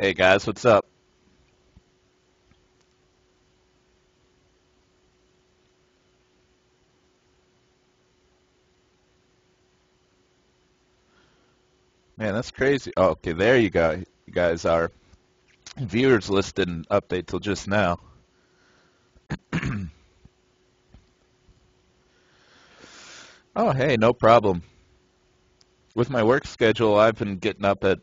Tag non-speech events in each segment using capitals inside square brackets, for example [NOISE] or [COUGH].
Hey guys, what's up? Man, that's crazy. Oh, okay, there you go. You guys are. Viewers list didn't update till just now. [CLEARS THROAT] oh, hey, no problem. With my work schedule, I've been getting up at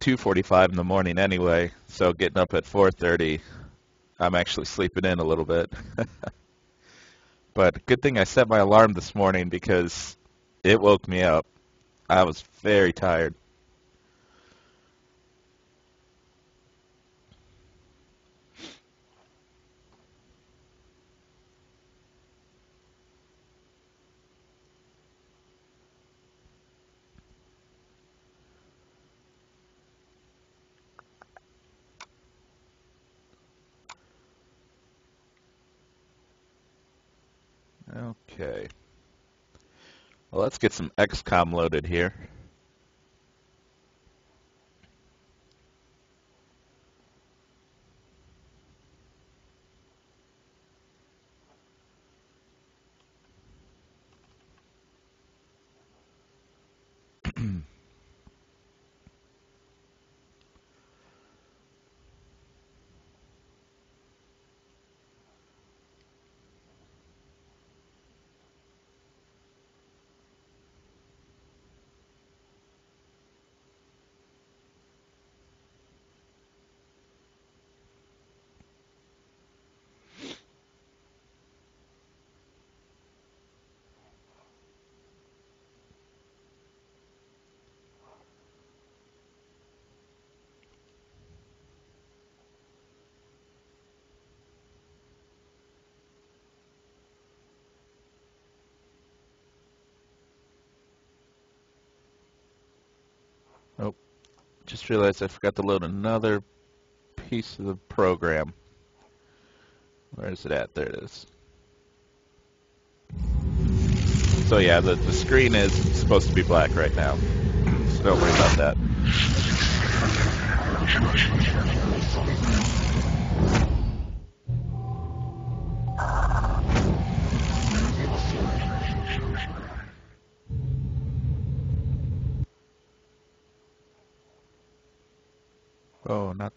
2:45 in the morning anyway, so getting up at 4:30, I'm actually sleeping in a little bit. [LAUGHS] but good thing I set my alarm this morning because it woke me up. I was very tired. Okay. Well, let's get some XCOM loaded here. Oh, just realized I forgot to load another piece of the program. Where is it at? There it is. So yeah, the, the screen is supposed to be black right now. So don't worry about that.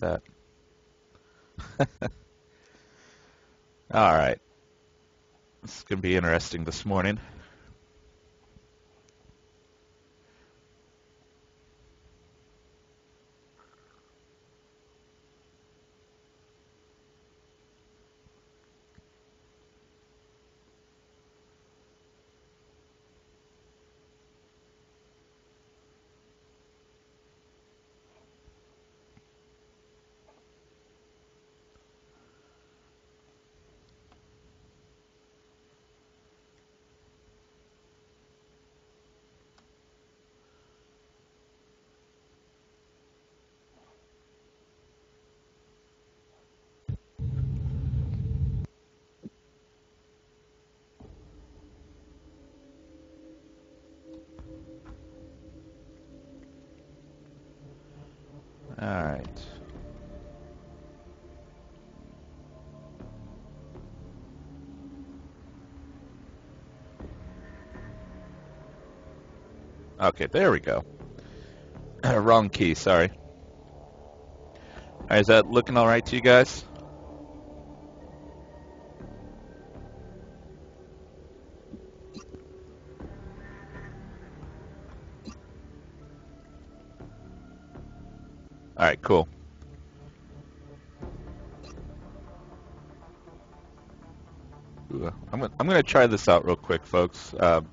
Not that. [LAUGHS] Alright. This is going to be interesting this morning. Okay, there we go. [CLEARS THROAT] Wrong key, sorry. Right, is that looking alright to you guys? Alright, cool. Ooh, I'm gonna, I'm gonna try this out real quick, folks. Um,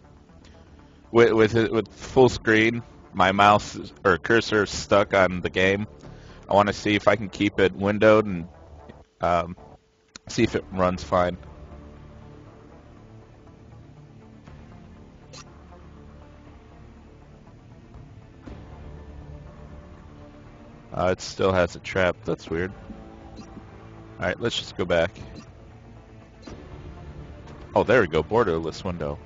with with with full screen, my mouse or cursor stuck on the game. I want to see if I can keep it windowed and um, see if it runs fine. Uh, it still has a trap. That's weird. Alright, let's just go back. Oh, there we go. Borderless window.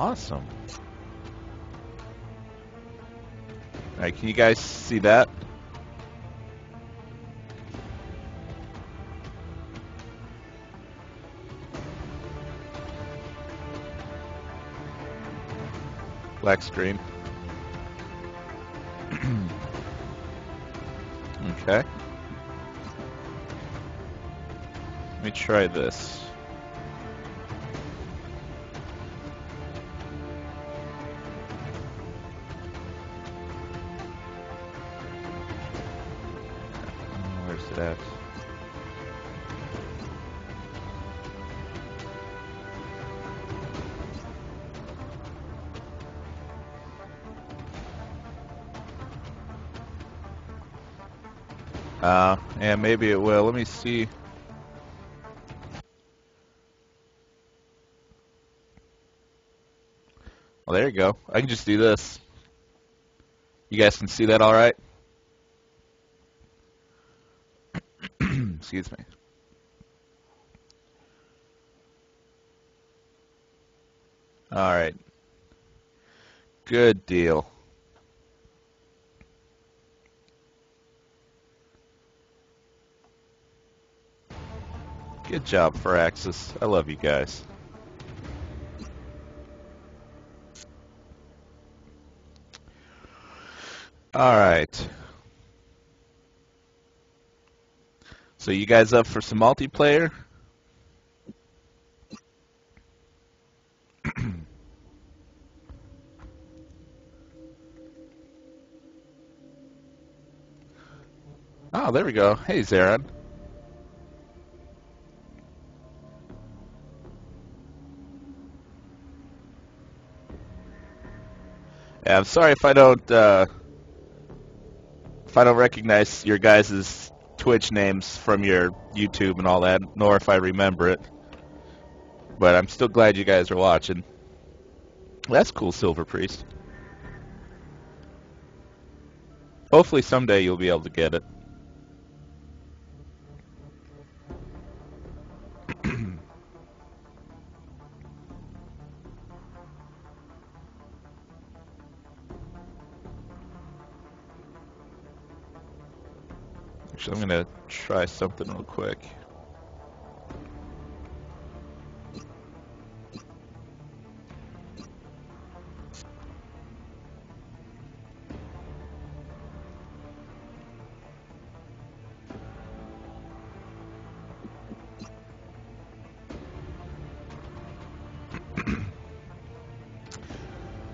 Awesome. Alright, can you guys see that? Black screen. [CLEARS THROAT] okay. Let me try this. Maybe it will. Let me see. Well, there you go. I can just do this. You guys can see that all right? [CLEARS THROAT] Excuse me. All right. Good deal. Good job, Firaxis. I love you guys. Alright. So you guys up for some multiplayer? oh, [CLEARS THROAT] there we go. Hey, Zaron. I'm sorry if I don't uh, if I don't recognize your guys' Twitch names from your YouTube and all that, nor if I remember it. But I'm still glad you guys are watching. That's cool, Silver Priest. Hopefully someday you'll be able to get it. Actually, I'm going to try something real quick.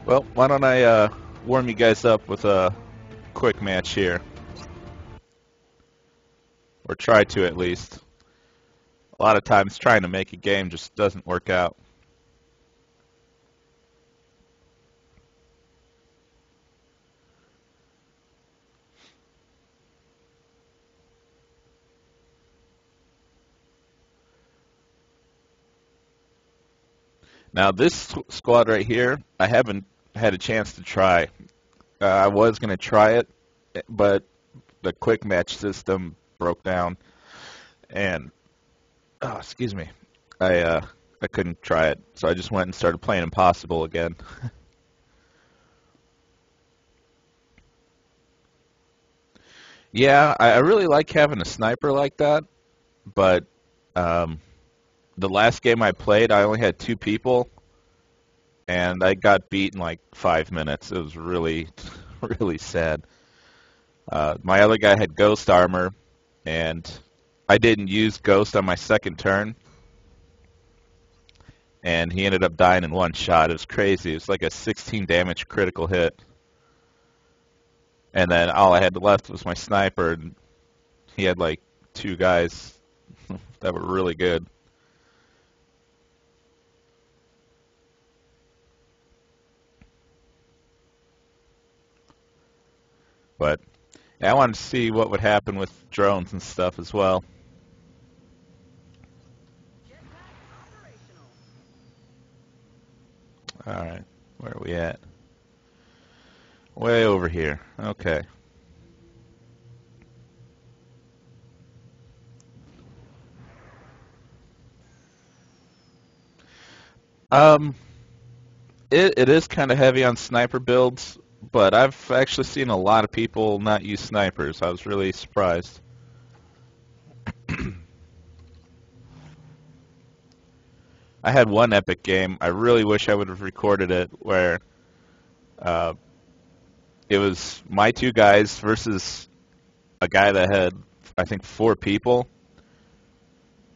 well, why don't I uh, warm you guys up with a quick match here. Try to at least. A lot of times trying to make a game just doesn't work out. Now this squad right here, I haven't had a chance to try. Uh, I was going to try it, but the quick match system broke down, and oh, excuse me, I uh, I couldn't try it, so I just went and started playing Impossible again. [LAUGHS] yeah, I, I really like having a sniper like that, but um, the last game I played, I only had two people, and I got beat in like five minutes. It was really, [LAUGHS] really sad. Uh, my other guy had ghost armor, and I didn't use Ghost on my second turn, and he ended up dying in one shot. It was crazy. It was like a 16 damage critical hit. And then all I had left was my sniper, and he had like two guys [LAUGHS] that were really good. But I wanted to see what would happen with drones and stuff as well. Alright, where are we at? Way over here. Okay. Um, it, it is kind of heavy on sniper builds but I've actually seen a lot of people not use snipers. I was really surprised. I had one epic game. I really wish I would have recorded it where Uh, it was my two guys versus a guy that had, I think, four people,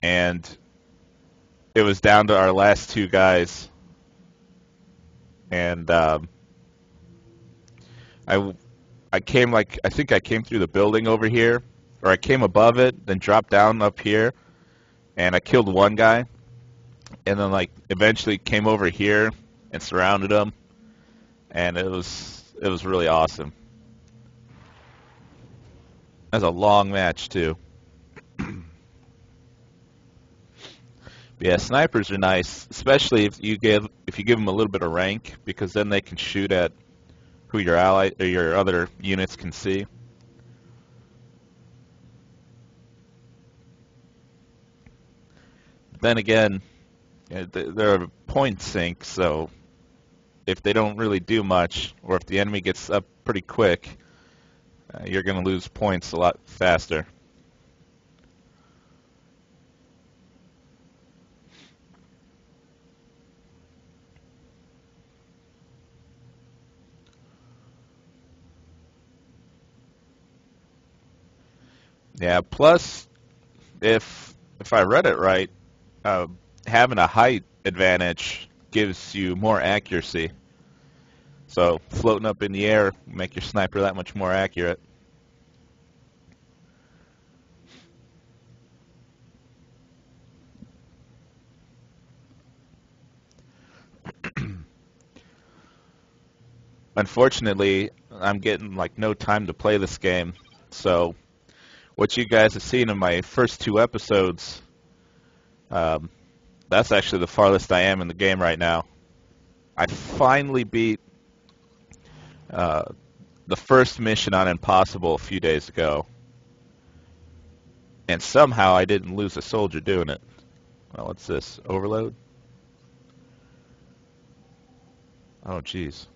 and it was down to our last two guys. And um, I, I came like I think I came through the building over here, or I came above it, then dropped down up here, and I killed one guy, and then like eventually came over here and surrounded him, and it was it was really awesome. That's a long match too. [CLEARS THROAT] yeah, snipers are nice, especially if you give if you give them a little bit of rank, because then they can shoot at who your ally or your other units can see. Then again, they're point sink, so if they don't really do much, or if the enemy gets up pretty quick, uh, you're going to lose points a lot faster. Yeah, plus, if if I read it right, uh, having a height advantage gives you more accuracy. So floating up in the air make your sniper that much more accurate. [CLEARS THROAT] Unfortunately, I'm getting like no time to play this game. So what you guys have seen in my first two episodes, um, that's actually the farthest I am in the game right now. I finally beat uh, the first mission on Impossible a few days ago. And somehow I didn't lose a soldier doing it. Well, what's this? Overload? Oh, jeez.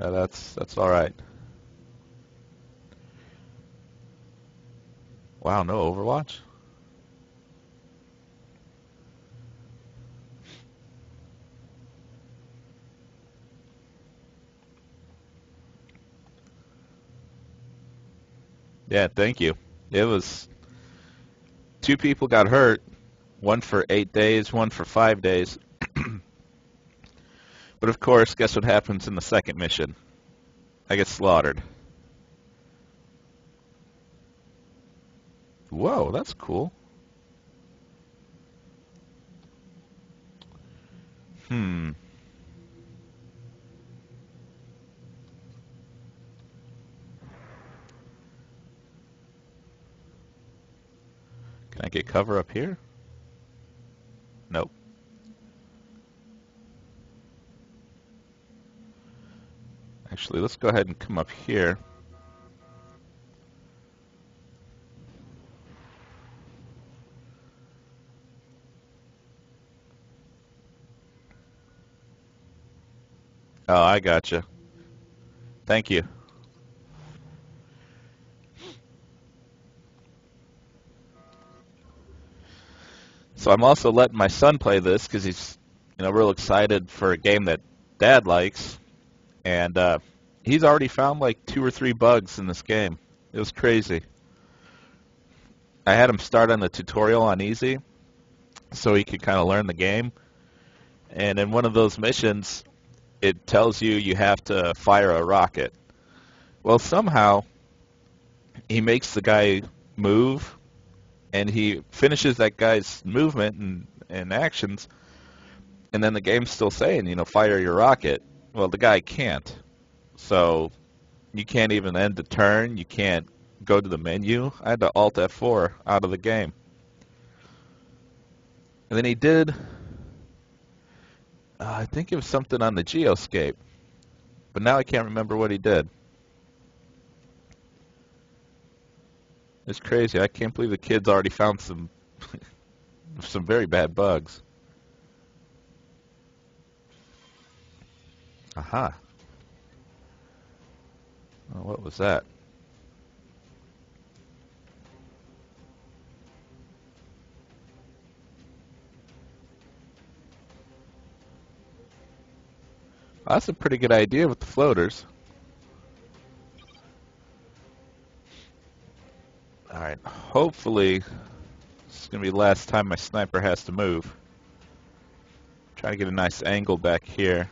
Uh, that's that's all right. Wow, no Overwatch. Yeah, thank you. It was two people got hurt, one for eight days, one for five days. [CLEARS THROAT] but of course, guess what happens in the second mission? I get slaughtered. Whoa, that's cool. Hmm. Can I get cover up here? Nope. Actually, let's go ahead and come up here. Oh, I gotcha. Thank you. So I'm also letting my son play this because he's, you know, real excited for a game that Dad likes, and uh, he's already found like two or three bugs in this game. It was crazy. I had him start on the tutorial on easy, so he could kind of learn the game. And in one of those missions, it tells you you have to fire a rocket. Well, somehow he makes the guy move and he finishes that guy's movement and, and actions, and then the game's still saying, you know, fire your rocket. Well, the guy can't. So you can't even end the turn. You can't go to the menu. I had to Alt F4 out of the game. And then he did, uh, I think it was something on the Geoscape. But now I can't remember what he did. It's crazy. I can't believe the kids already found some [LAUGHS] some very bad bugs. Aha. Oh, what was that? That's a pretty good idea with the floaters. Alright, hopefully this is going to be the last time my sniper has to move. Try to get a nice angle back here.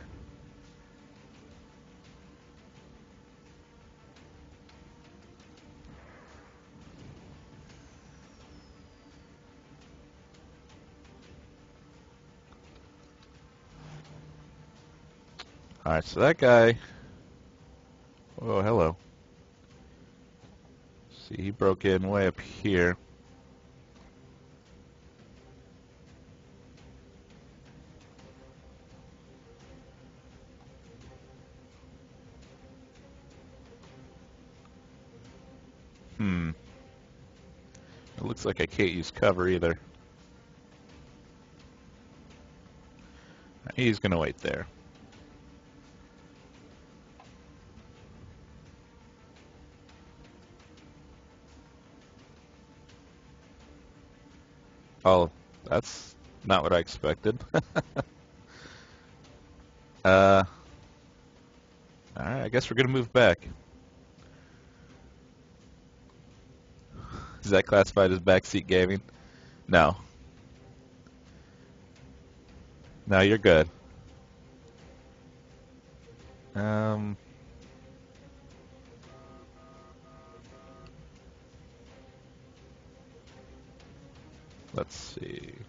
Alright, so that guy... Oh, hello. See, he broke in way up here. Hmm. It looks like I can't use cover either. He's gonna wait there. Oh, that's not what I expected. [LAUGHS] uh, alright, I guess we're gonna move back. Is that classified as backseat gaming? No. No, you're good. Um... Let's see.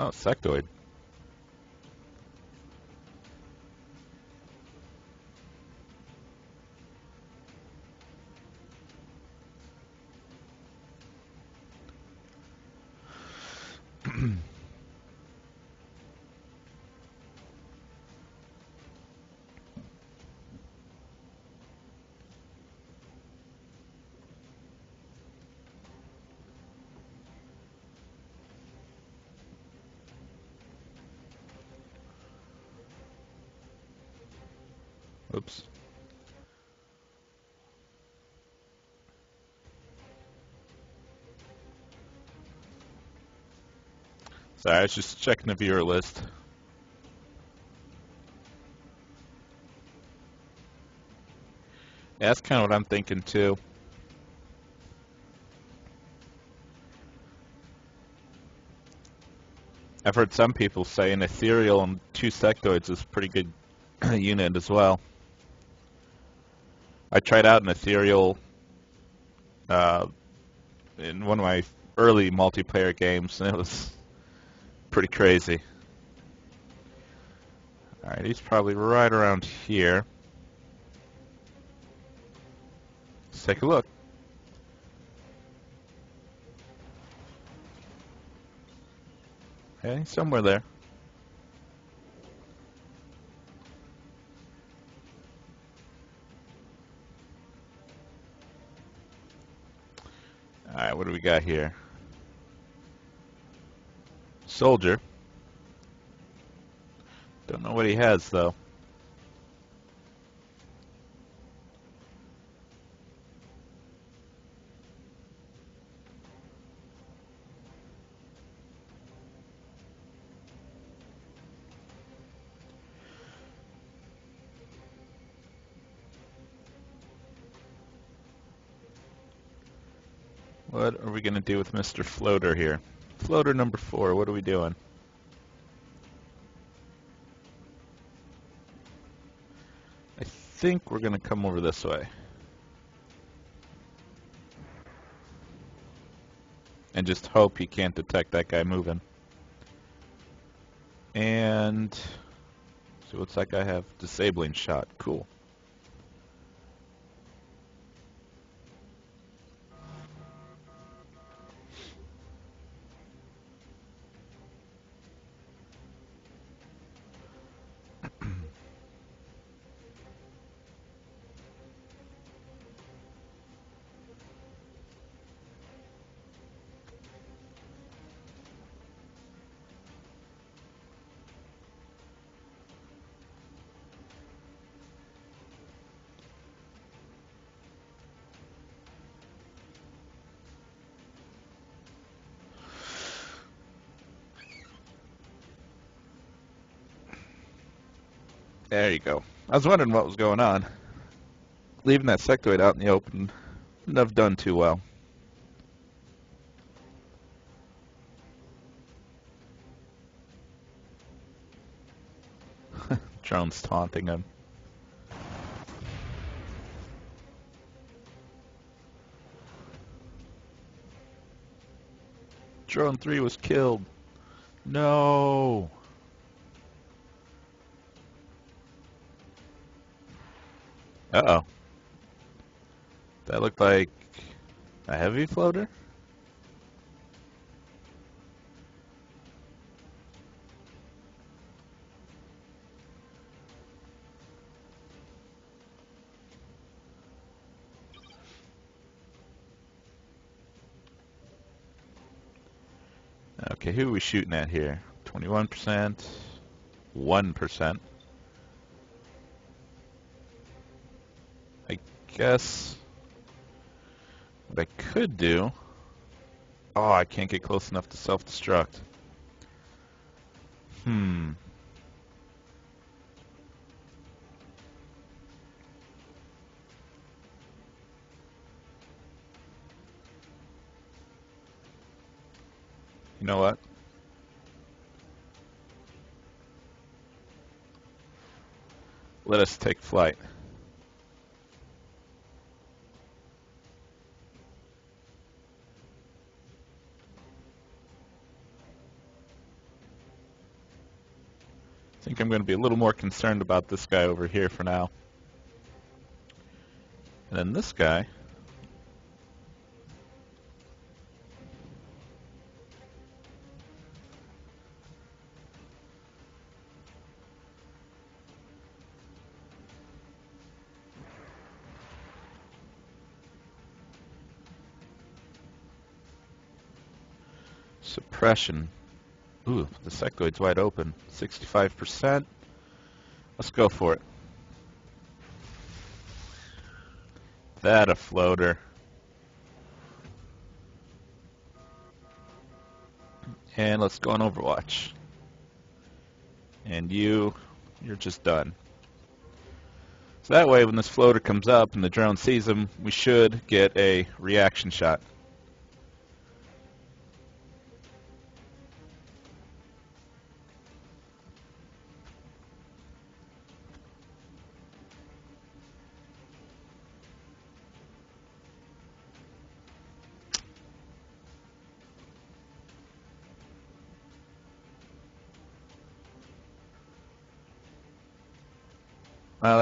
Oh, sectoid. Oops. Sorry, I was just checking the viewer list. Yeah, that's kind of what I'm thinking too. I've heard some people say an ethereal and two sectoids is a pretty good [CLEARS THROAT] unit as well. I tried out an ethereal uh, in one of my early multiplayer games, and it was pretty crazy. Alright, he's probably right around here. Let's take a look. Okay, somewhere there. Alright, what do we got here? Soldier. Don't know what he has, though. What are we going to do with Mr. Floater here? Floater number four, what are we doing? I think we're going to come over this way. And just hope he can't detect that guy moving. And So what's that guy have? Disabling shot. Cool. There you go. I was wondering what was going on. Leaving that sectoid out in the open wouldn't have done too well. [LAUGHS] Drone's taunting him. Drone 3 was killed. No. Uh-oh. That looked like a heavy floater? Okay, who are we shooting at here? 21%, 1%. Guess what I could do... Oh, I can't get close enough to self-destruct. Hmm. You know what? Let us take flight. I'm going to be a little more concerned about this guy over here for now. And then this guy. Suppression. Ooh, the sectoid's wide open. 65%. Let's go for it. That a floater. And let's go on Overwatch. And you, you're just done. So that way when this floater comes up and the drone sees him, we should get a reaction shot.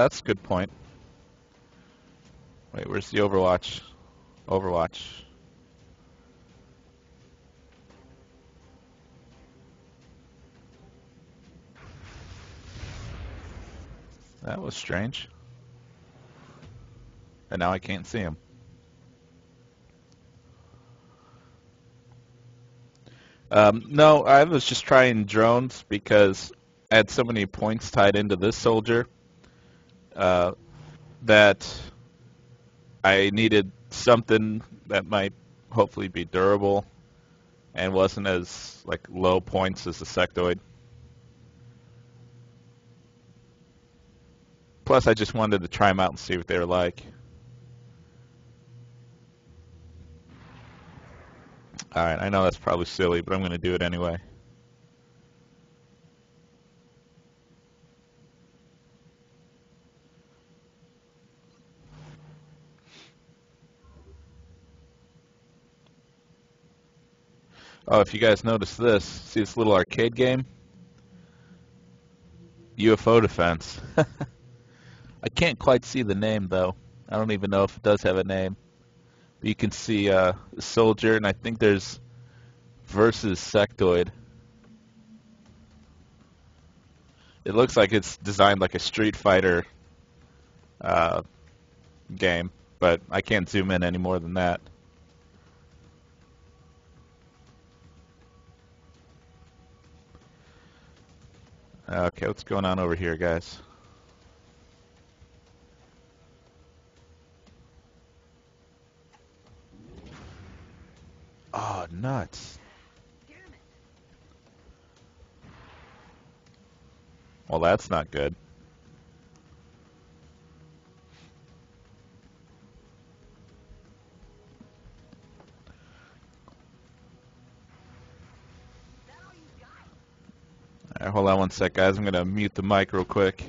That's a good point. Wait, where's the Overwatch? Overwatch. That was strange. And now I can't see him. Um, no, I was just trying drones because I had so many points tied into this soldier uh, that I needed something that might hopefully be durable and wasn't as like low points as the sectoid. Plus, I just wanted to try them out and see what they were like. Alright, I know that's probably silly, but I'm going to do it anyway. Oh, if you guys notice this, see this little arcade game? UFO defense. [LAUGHS] I can't quite see the name though. I don't even know if it does have a name. But you can see uh, soldier, and I think there's versus sectoid. It looks like it's designed like a Street Fighter uh, game, but I can't zoom in any more than that. Okay, what's going on over here, guys? Oh, nuts. Well, that's not good. Right, hold on one sec, guys. I'm going to mute the mic real quick.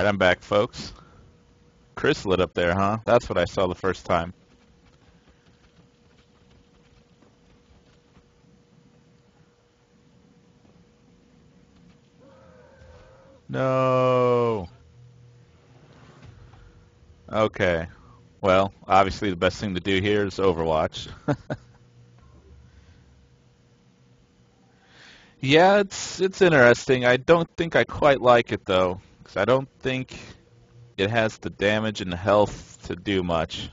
Alright, I'm back, folks. Chris lit up there, huh? That's what I saw the first time. No. Okay. Well, obviously the best thing to do here is Overwatch. [LAUGHS] yeah, it's it's interesting. I don't think I quite like it though. I don't think it has the damage and health to do much.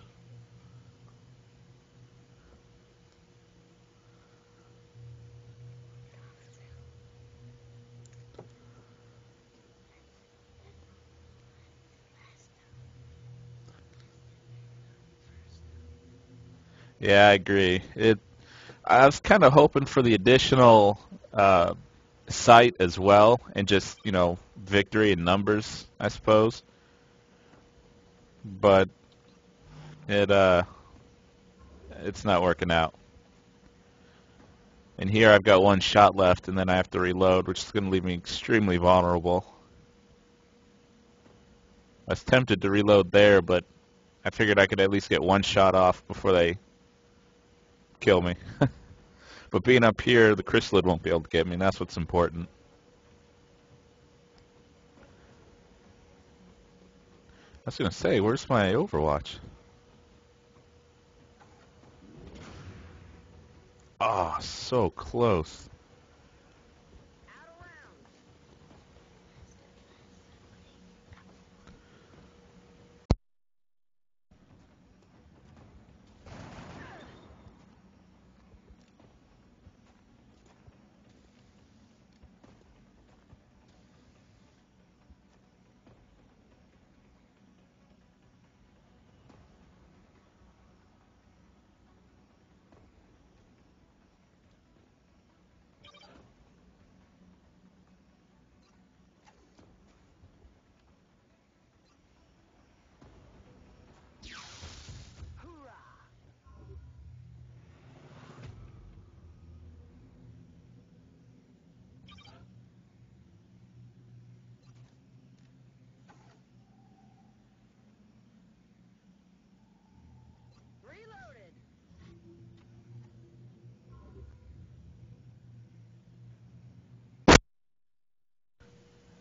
Yeah, I agree. It. I was kind of hoping for the additional uh, sight as well, and just you know victory in numbers, I suppose. But it uh, it's not working out. And here I've got one shot left, and then I have to reload, which is going to leave me extremely vulnerable. I was tempted to reload there, but I figured I could at least get one shot off before they kill me. [LAUGHS] but being up here, the chrysalid won't be able to get me, and that's what's important. I was going to say, where's my Overwatch? Ah, oh, so close.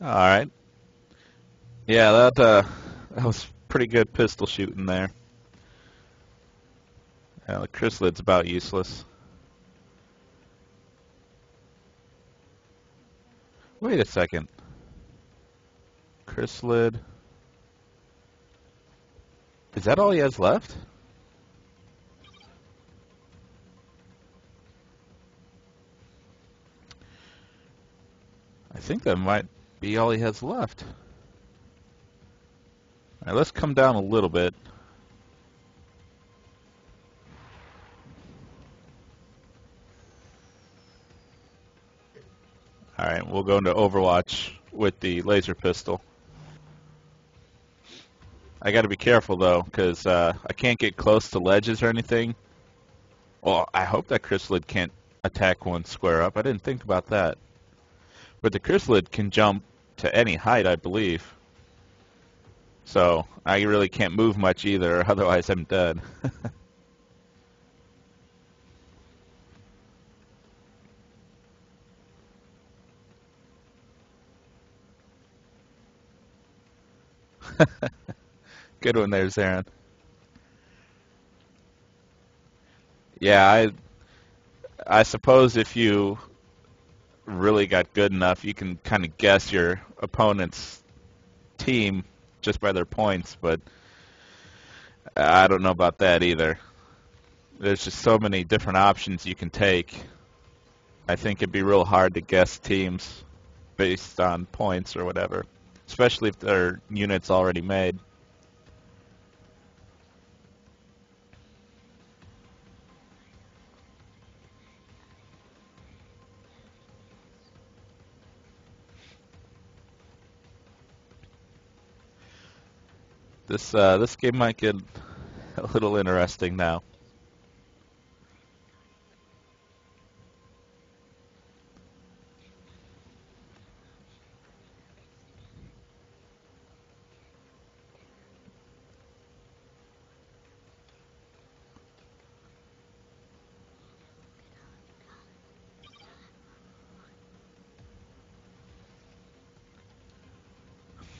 All right. Yeah, that uh, that was pretty good pistol shooting there. Yeah, the chrysalid's about useless. Wait a second. Chrysalid. Is that all he has left? I think that might be all he has left. Alright, let's come down a little bit. Alright, we'll go into Overwatch with the laser pistol. I gotta be careful though, because uh, I can't get close to ledges or anything. Well, I hope that chrysalid can't attack one square up. I didn't think about that. But the chrysalid can jump to any height, I believe. So I really can't move much either, [LAUGHS] otherwise I'm dead. [LAUGHS] Good one there, Zarin. Yeah, I I suppose if you really got good enough, you can kind of guess your opponent's team just by their points, but I don't know about that either. There's just so many different options you can take. I think it'd be real hard to guess teams based on points or whatever, especially if their units already made. This uh, this game might get a little interesting now.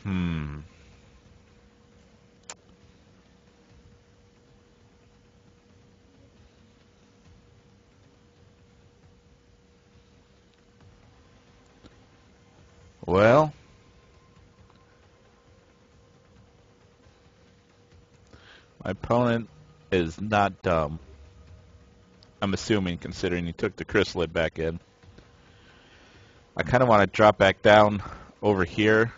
Hmm. Well, my opponent is not dumb. I'm assuming, considering he took the chrysalid back in. I kind of want to drop back down over here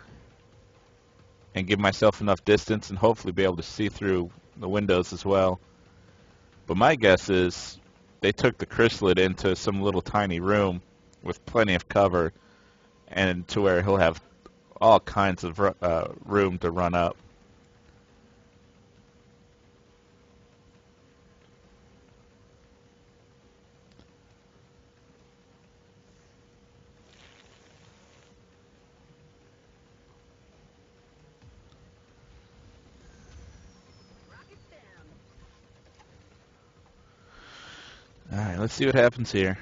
and give myself enough distance and hopefully be able to see through the windows as well. But my guess is they took the chrysalid into some little tiny room with plenty of cover and to where he'll have all kinds of uh, room to run up. Alright, let's see what happens here.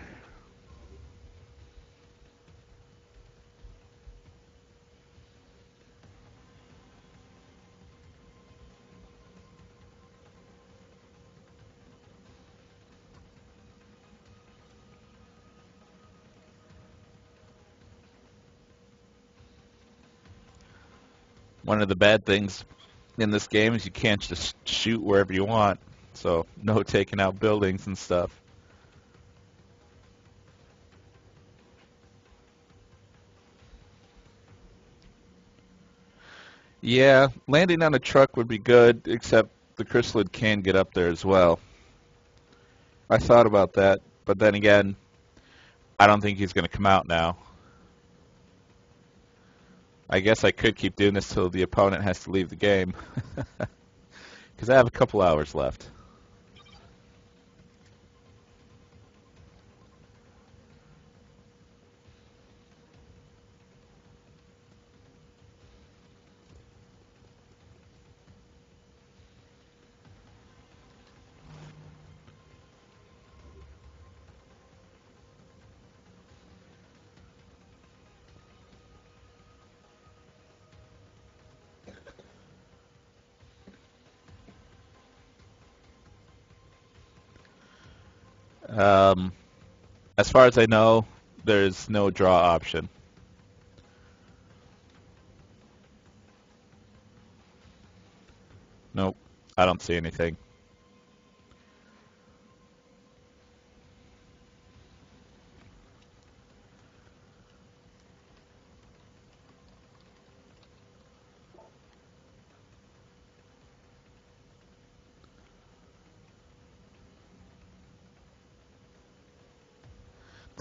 one of the bad things in this game is you can't just shoot wherever you want. So no taking out buildings and stuff. Yeah, landing on a truck would be good, except the chrysalid can get up there as well. I thought about that, but then again, I don't think he's going to come out now. I guess I could keep doing this till the opponent has to leave the game. [LAUGHS] Because I have a couple hours left. Um, as far as I know, there's no draw option. Nope, I don't see anything.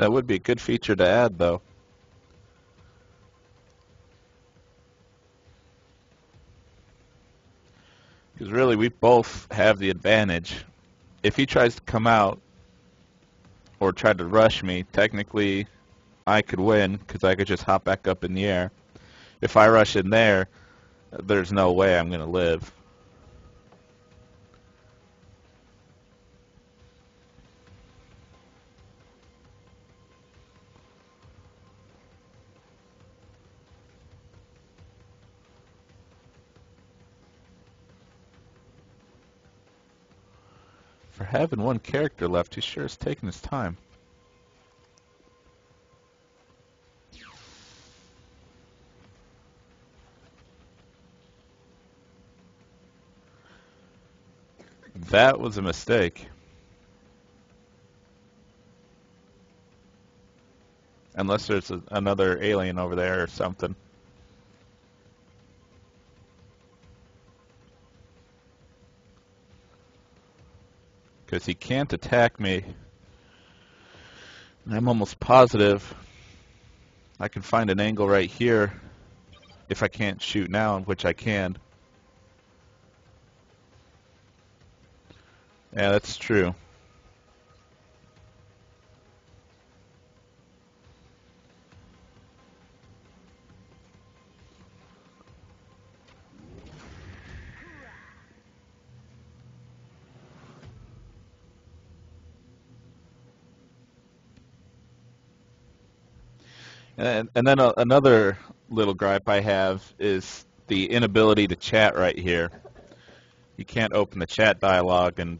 That would be a good feature to add, though. Because really, we both have the advantage. If he tries to come out or try to rush me, technically I could win because I could just hop back up in the air. If I rush in there, there's no way I'm going to live. Having one character left, he sure is taking his time. That was a mistake. Unless there's a, another alien over there or something. Because he can't attack me. And I'm almost positive I can find an angle right here if I can't shoot now, which I can. Yeah, that's true. And, and then a, another little gripe I have is the inability to chat right here. You can't open the chat dialog, and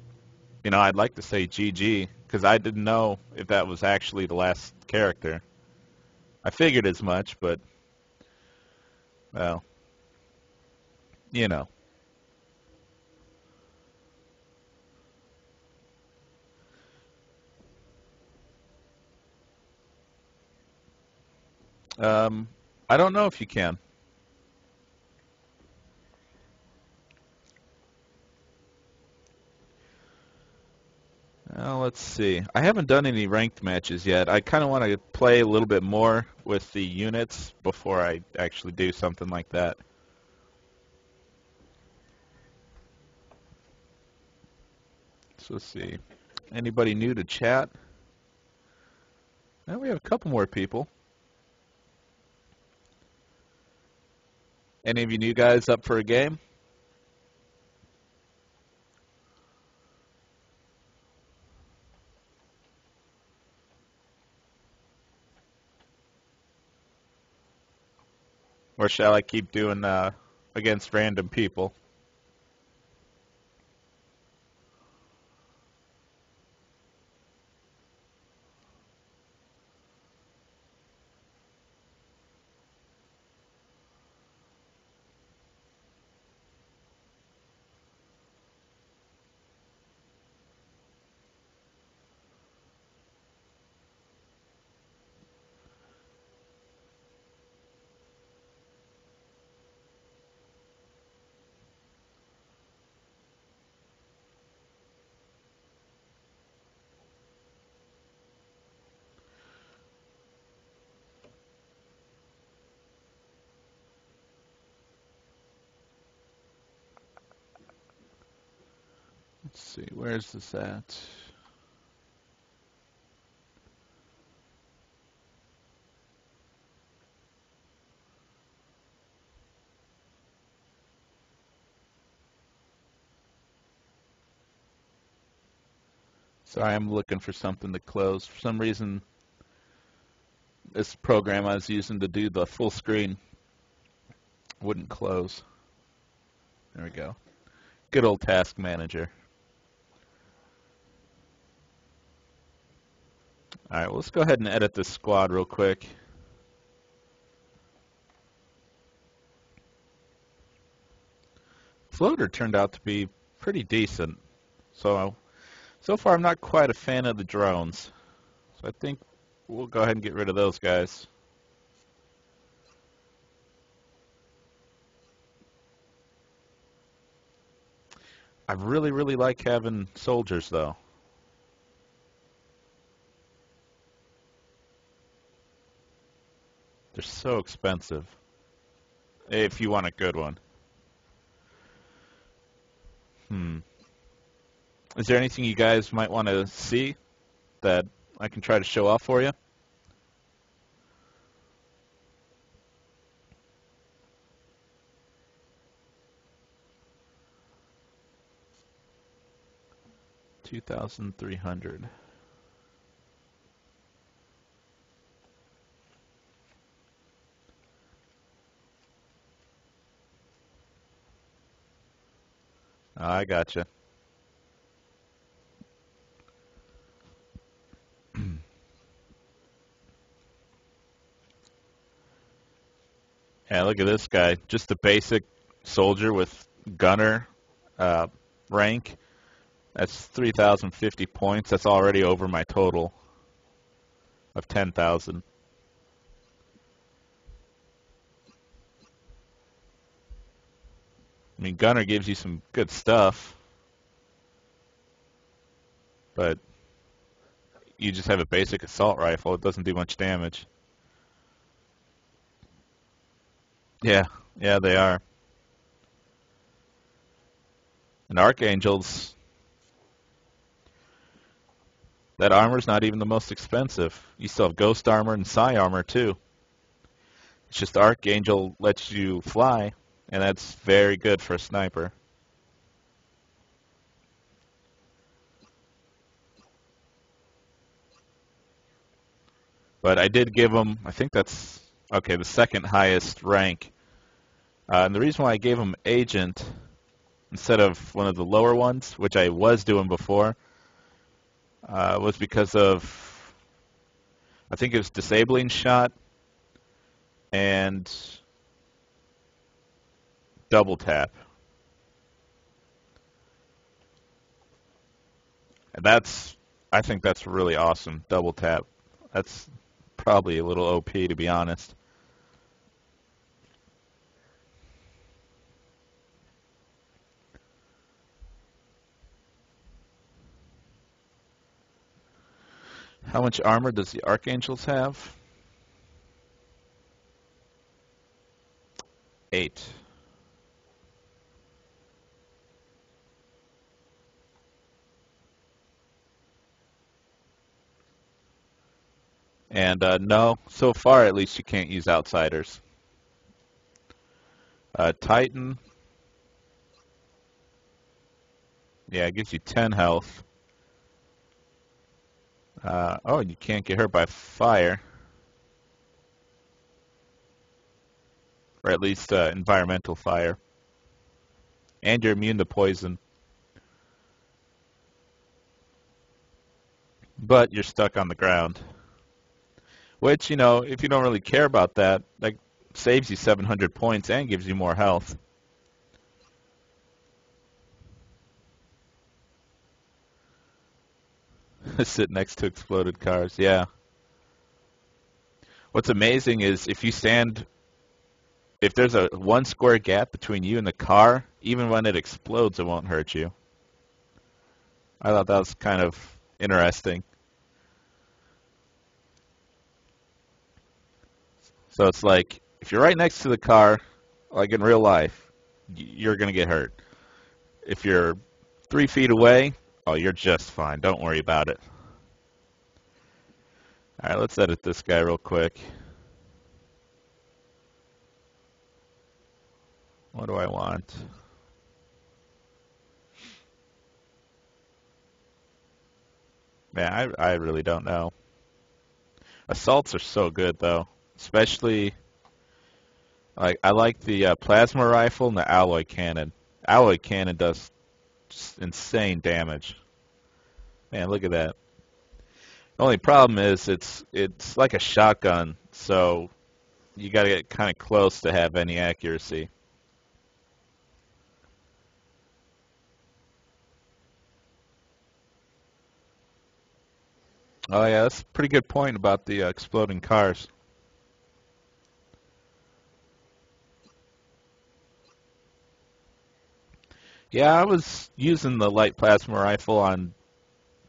you know I'd like to say GG because I didn't know if that was actually the last character. I figured as much, but well, you know. Um, I don't know if you can. Well, let's see. I haven't done any ranked matches yet. I kind of want to play a little bit more with the units before I actually do something like that. So let's see. Anybody new to chat? Now we have a couple more people. Any of you new guys up for a game? Or shall I keep doing uh, against random people? Let's see, where's this at? Sorry, I'm looking for something to close. For some reason, this program I was using to do the full screen wouldn't close. There we go. Good old task manager. Alright, well, let's go ahead and edit this squad real quick. Floater turned out to be pretty decent. So, so far I'm not quite a fan of the drones. So I think we'll go ahead and get rid of those guys. I really, really like having soldiers, though. They're so expensive. If you want a good one. Hmm. Is there anything you guys might want to see that I can try to show off for you? Two thousand three hundred. I gotcha. [CLEARS THROAT] yeah, look at this guy. Just a basic soldier with gunner uh, rank. That's 3,050 points. That's already over my total of 10,000. I mean, Gunner gives you some good stuff, but you just have a basic assault rifle. It doesn't do much damage. Yeah, yeah, they are. And Archangels, that armor's not even the most expensive. You still have Ghost Armor and Psi Armor, too. It's just Archangel lets you fly, and that's very good for a sniper. But I did give him, I think that's, okay, the second highest rank. Uh, and the reason why I gave him Agent instead of one of the lower ones, which I was doing before, uh, was because of, I think it was Disabling Shot and double tap. And that's, I think that's really awesome, double tap. That's probably a little OP to be honest. How much armor does the Archangels have? Eight. And uh, no, so far at least you can't use outsiders. Uh, Titan. Yeah, it gives you 10 health. Uh, oh, you can't get hurt by fire. Or at least uh, environmental fire. And you're immune to poison. But you're stuck on the ground. Which, you know, if you don't really care about that, that saves you 700 points and gives you more health. [LAUGHS] Sit next to exploded cars, yeah. What's amazing is if you stand, if there's a one square gap between you and the car, even when it explodes, it won't hurt you. I thought that was kind of interesting. So it's like if you're right next to the car, like in real life, you're going to get hurt. If you're three feet away, oh, you're just fine. Don't worry about it. All right, let's edit this guy real quick. What do I want? Man, I, I really don't know. Assaults are so good, though especially like I like the uh, plasma rifle and the alloy cannon. Alloy cannon does insane damage. Man, look at that. The Only problem is it's it's like a shotgun, so you got to get kind of close to have any accuracy. Oh yeah, that's a pretty good point about the uh, exploding cars. Yeah, I was using the light plasma rifle on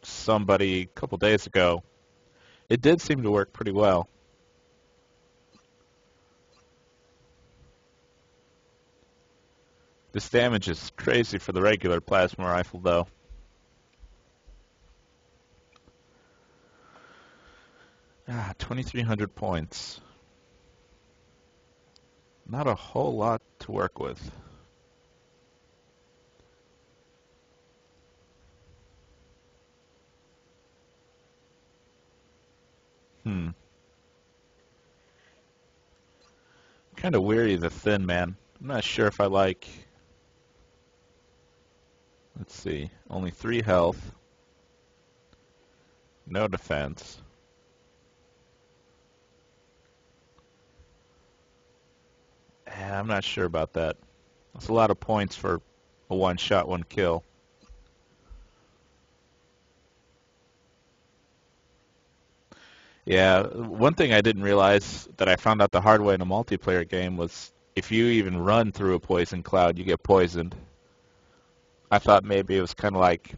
somebody a couple days ago. It did seem to work pretty well. This damage is crazy for the regular plasma rifle, though. Ah, 2,300 points. Not a whole lot to work with. Hmm. Kind of weary of the thin man. I'm not sure if I like... Let's see. Only three health. No defense. I'm not sure about that. That's a lot of points for a one shot, one kill. Yeah, one thing I didn't realize that I found out the hard way in a multiplayer game was if you even run through a poison cloud, you get poisoned. I thought maybe it was kind of like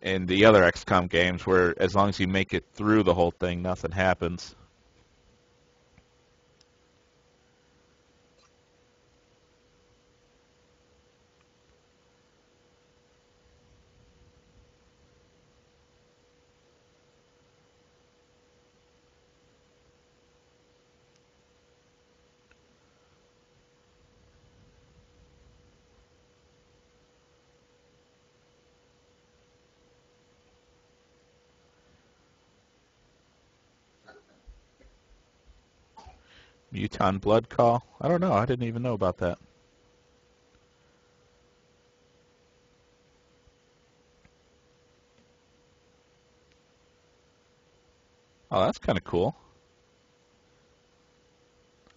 in the other XCOM games where as long as you make it through the whole thing, nothing happens. Muton Blood Call? I don't know. I didn't even know about that. Oh, that's kind of cool.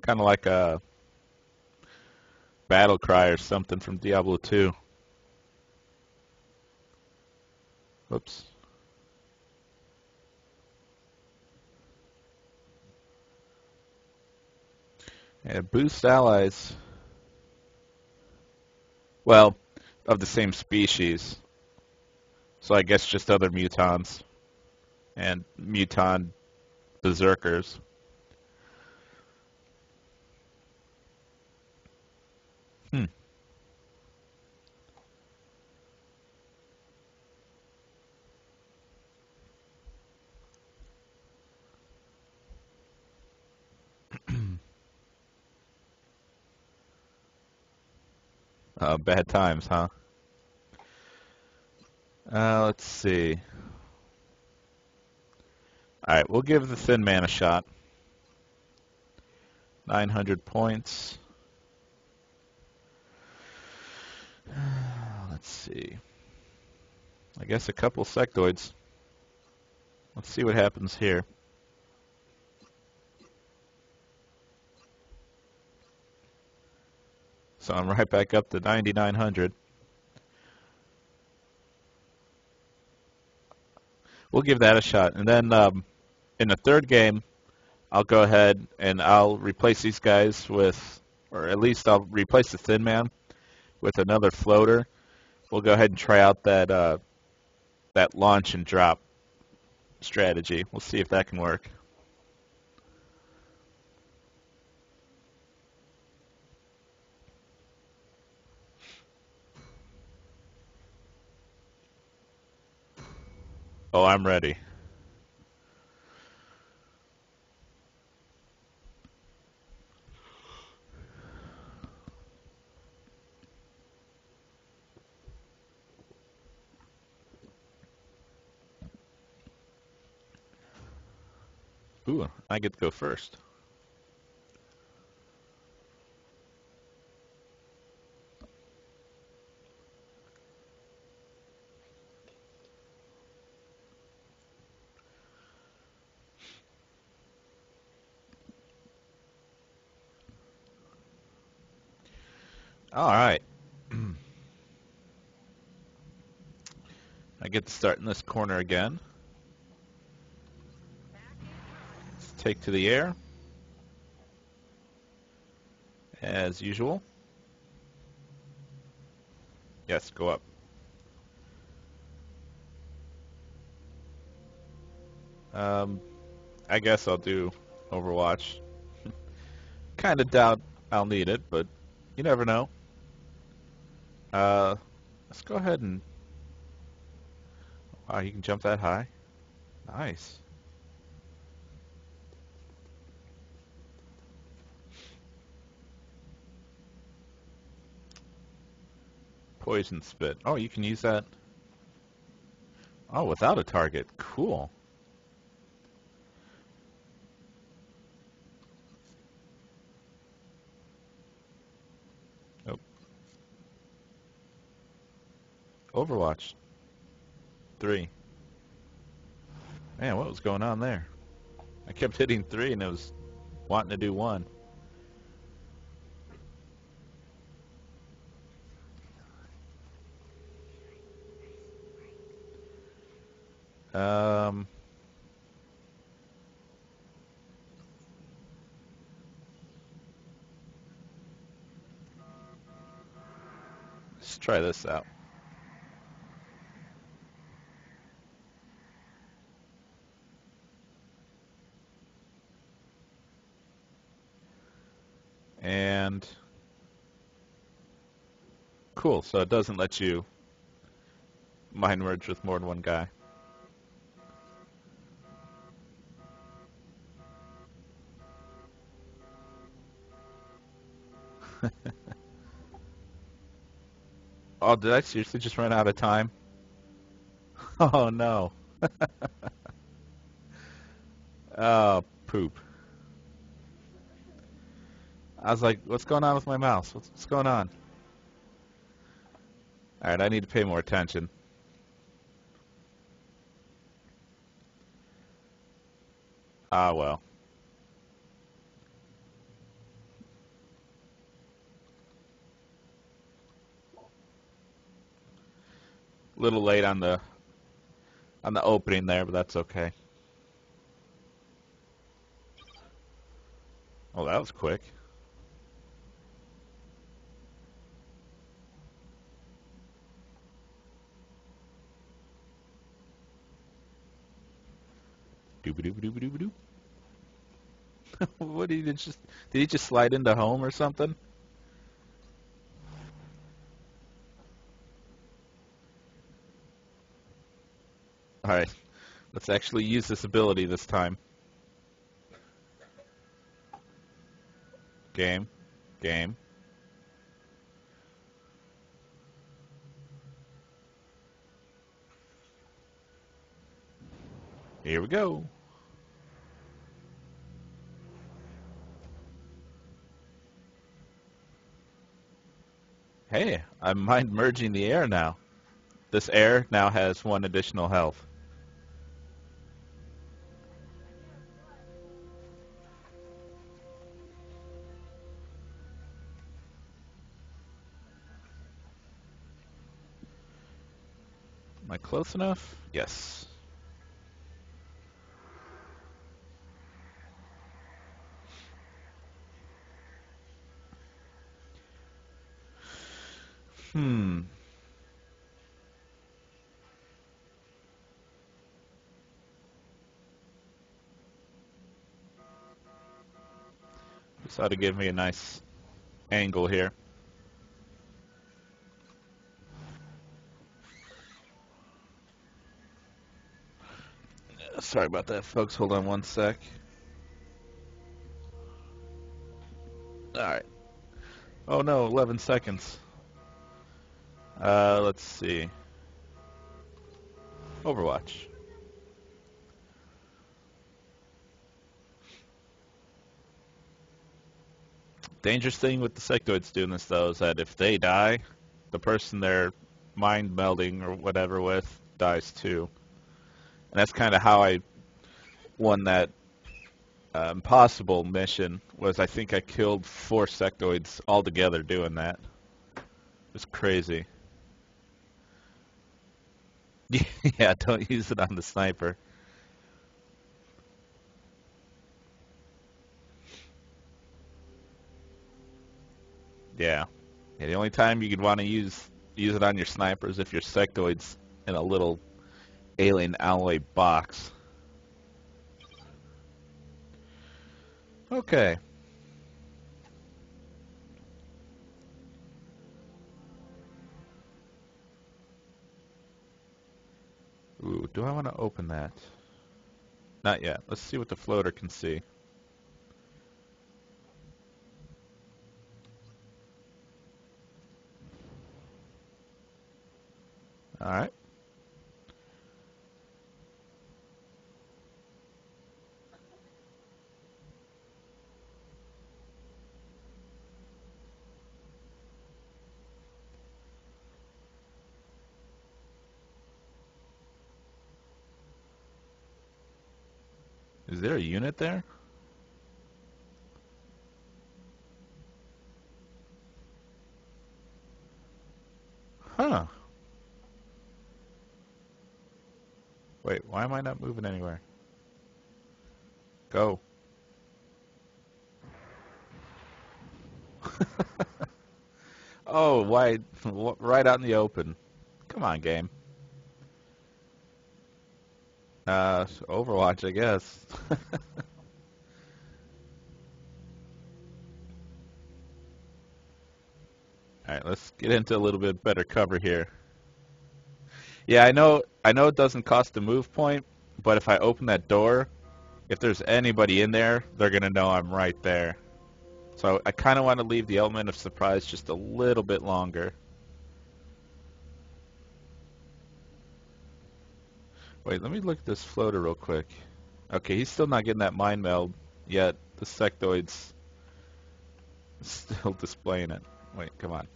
Kind of like a battle cry or something from Diablo 2. Whoops. And boost allies. Well, of the same species. So I guess just other mutons. And muton berserkers. Hmm. Uh, bad times, huh? Uh, let's see. Alright, we'll give the Thin Man a shot. 900 points. [SIGHS] Let's see. I guess a couple sectoids. Let's see what happens here. So I'm right back up to 9,900. We'll give that a shot. And then um, in the third game, I'll go ahead and I'll replace these guys with, or at least I'll replace the Thin Man with another floater. We'll go ahead and try out that uh, that launch and drop strategy. We'll see if that can work. Oh, I'm ready. Ooh, I get to go first. All right. I get to start in this corner again. Let's take to the air. As usual. Yes, go up. Um, I guess I'll do Overwatch. [LAUGHS] kind of doubt I'll need it, but you never know. Uh, let's go ahead and... Wow, you can jump that high. Nice. Poison spit. Oh, you can use that. Oh, without a target. Cool. Nope. Overwatch 3. Man, what was going on there? I kept hitting 3 and it was wanting to do 1. Um... Let's try this out. And cool. So it doesn't let you mind merge with more than one guy. [LAUGHS] oh, did I seriously just run out of time? [LAUGHS] Oh no. [LAUGHS] oh, poop. I was like, what's going on with my mouse? What's, what's going on? Alright, I need to pay more attention. Ah, well. A little late on the on the opening there, but that's okay. Oh, that was quick. [LAUGHS] what did he just? Did he just slide into home or something? All right, let's actually use this ability this time. Game, game. Here we go. Hey, I mind merging the air now. This air now has one additional health. Am I close enough? Yes. Hmm. Ought to give me a nice angle here. Sorry about that, folks. Hold on one sec. Alright. Oh no, 11 seconds. Uh, let's see. Overwatch. Dangerous thing with the sectoids doing this though is that if they die, the person they're mind melding or whatever with dies too. And that's kind of how I won that uh, impossible mission. Was I think I killed four sectoids altogether doing that. It's crazy. [LAUGHS] yeah, don't use it on the sniper. Yeah. Yeah, the only time you could want to use use it on your snipers if your sectoid's in a little alien alloy box. Okay. Ooh, do I want to open that? Not yet. Let's see what the floater can see. Alright. Is there a unit there? Huh. Wait, why am I not moving anywhere? Go. [LAUGHS] oh, why? Right out in the open. Come on, game. Uh, Overwatch, I guess. [LAUGHS] Alright, let's get into a little bit better cover here. Yeah, I know I know it doesn't cost a move point, but if I open that door, if there's anybody in there, they're going to know I'm right there. So I kind of want to leave the element of surprise just a little bit longer. Wait, let me look at this floater real quick. Okay, he's still not getting that mind meld yet. The sectoid's [LAUGHS] still displaying it. Wait, come on.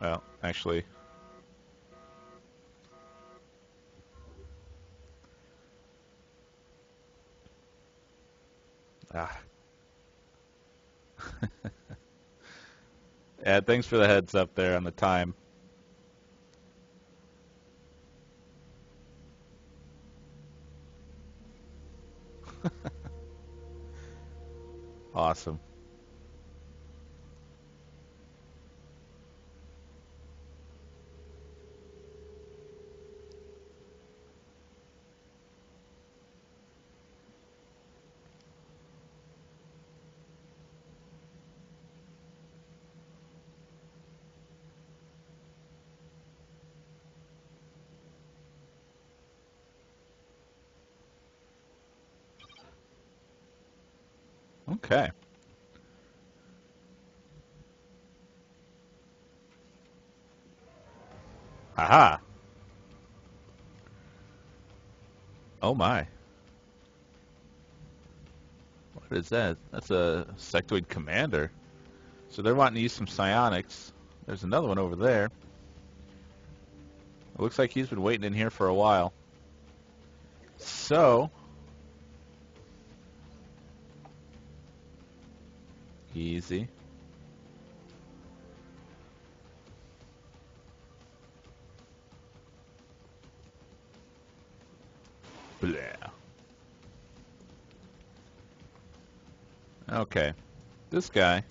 Well, actually... Ah. [LAUGHS] yeah, thanks for the heads up there on the time. [LAUGHS] awesome. Okay. Aha. Oh my. What is that? That's a sectoid commander. So they're wanting to use some psionics. There's another one over there. It looks like he's been waiting in here for a while. So, Easy. Blah. Okay. This guy.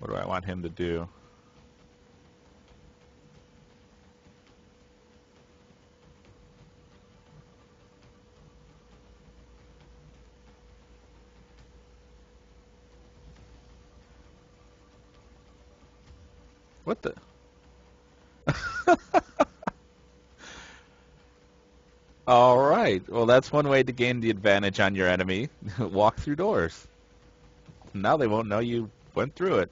What do I want him to do? What the? All right. Well, that's one way to gain the advantage on your enemy. [LAUGHS] Walk through doors. Now they won't know you went through it.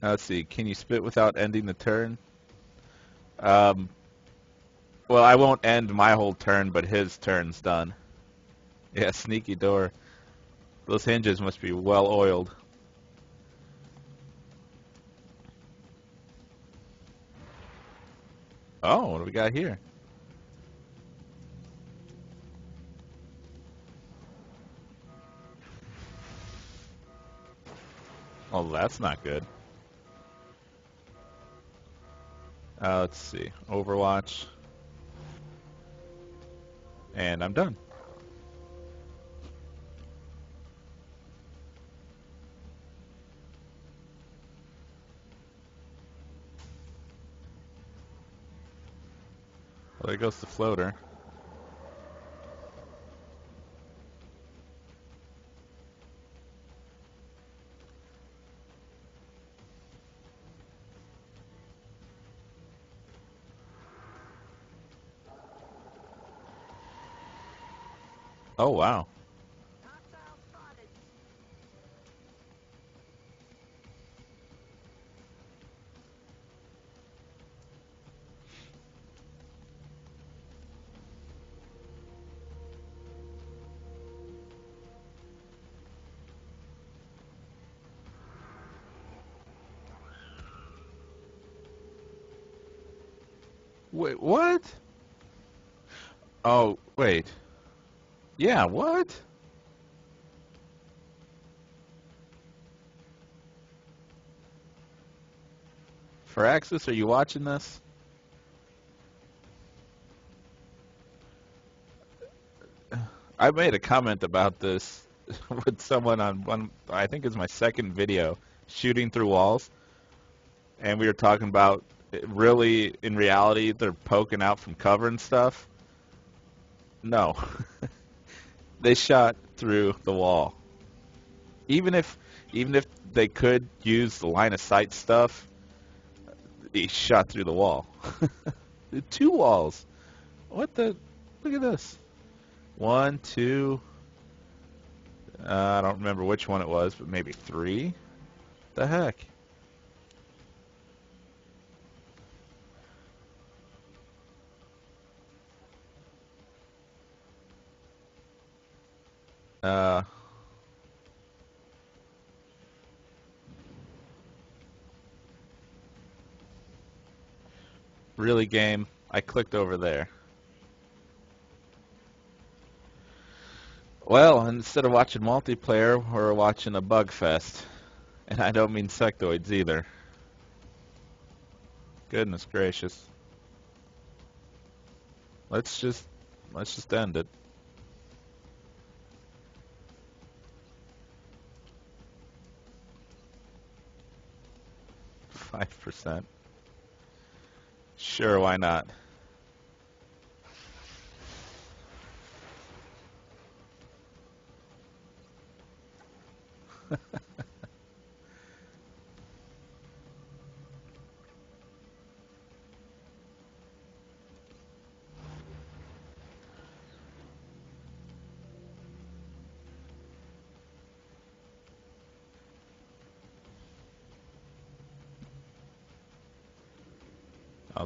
Now, let's see. Can you spit without ending the turn? Um, well, I won't end my whole turn, but his turn's done. Yeah, sneaky door. Those hinges must be well oiled. Oh, what do we got here? Well, that's not good. Uh, let's see. Overwatch. And I'm done. Well, there goes the floater. Wow. Wait, what? Oh, wait. Yeah, what? Firaxis, are you watching this? I made a comment about this [LAUGHS] with someone on one, I think it's my second video, shooting through walls. And we were talking about really, in reality, they're poking out from cover and stuff. No. [LAUGHS] they shot through the wall. Even if even if they could use the line of sight stuff, he shot through the wall. [LAUGHS] Two walls. What the? Look at this. One, two. Uh, I don't remember which one it was, but maybe three. The heck? Uh, really game. I clicked over there. Well, instead of watching multiplayer, we're watching a bug fest. And I don't mean sectoids either. Goodness gracious. Let's just let's just end it. Five percent. Sure, why not? [LAUGHS]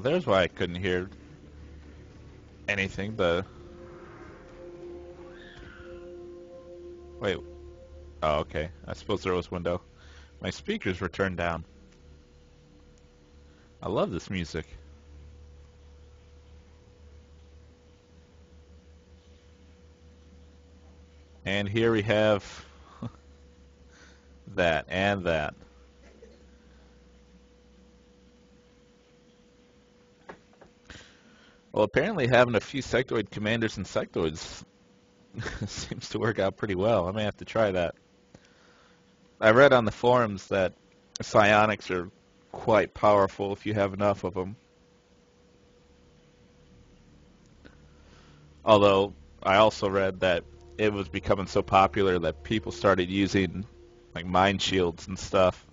There's why I couldn't hear anything. The wait. Oh, okay. I suppose there was window. My speakers were turned down. I love this music. And here we have [LAUGHS] that and that. Well, apparently having a few sectoid commanders and sectoids [LAUGHS] seems to work out pretty well. I may have to try that. I read on the forums that psionics are quite powerful if you have enough of them. Although I also read that it was becoming so popular that people started using like mind shields and stuff.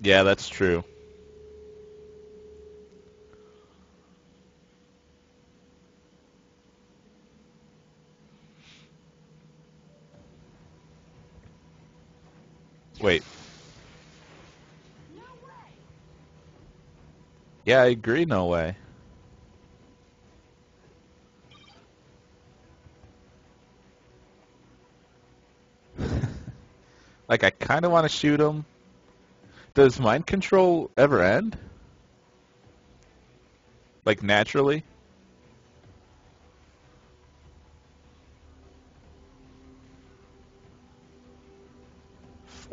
Yeah, that's true. Wait. Yeah, I agree, no way. [LAUGHS] like, I kind of want to shoot him. Does mind control ever end? Like, naturally?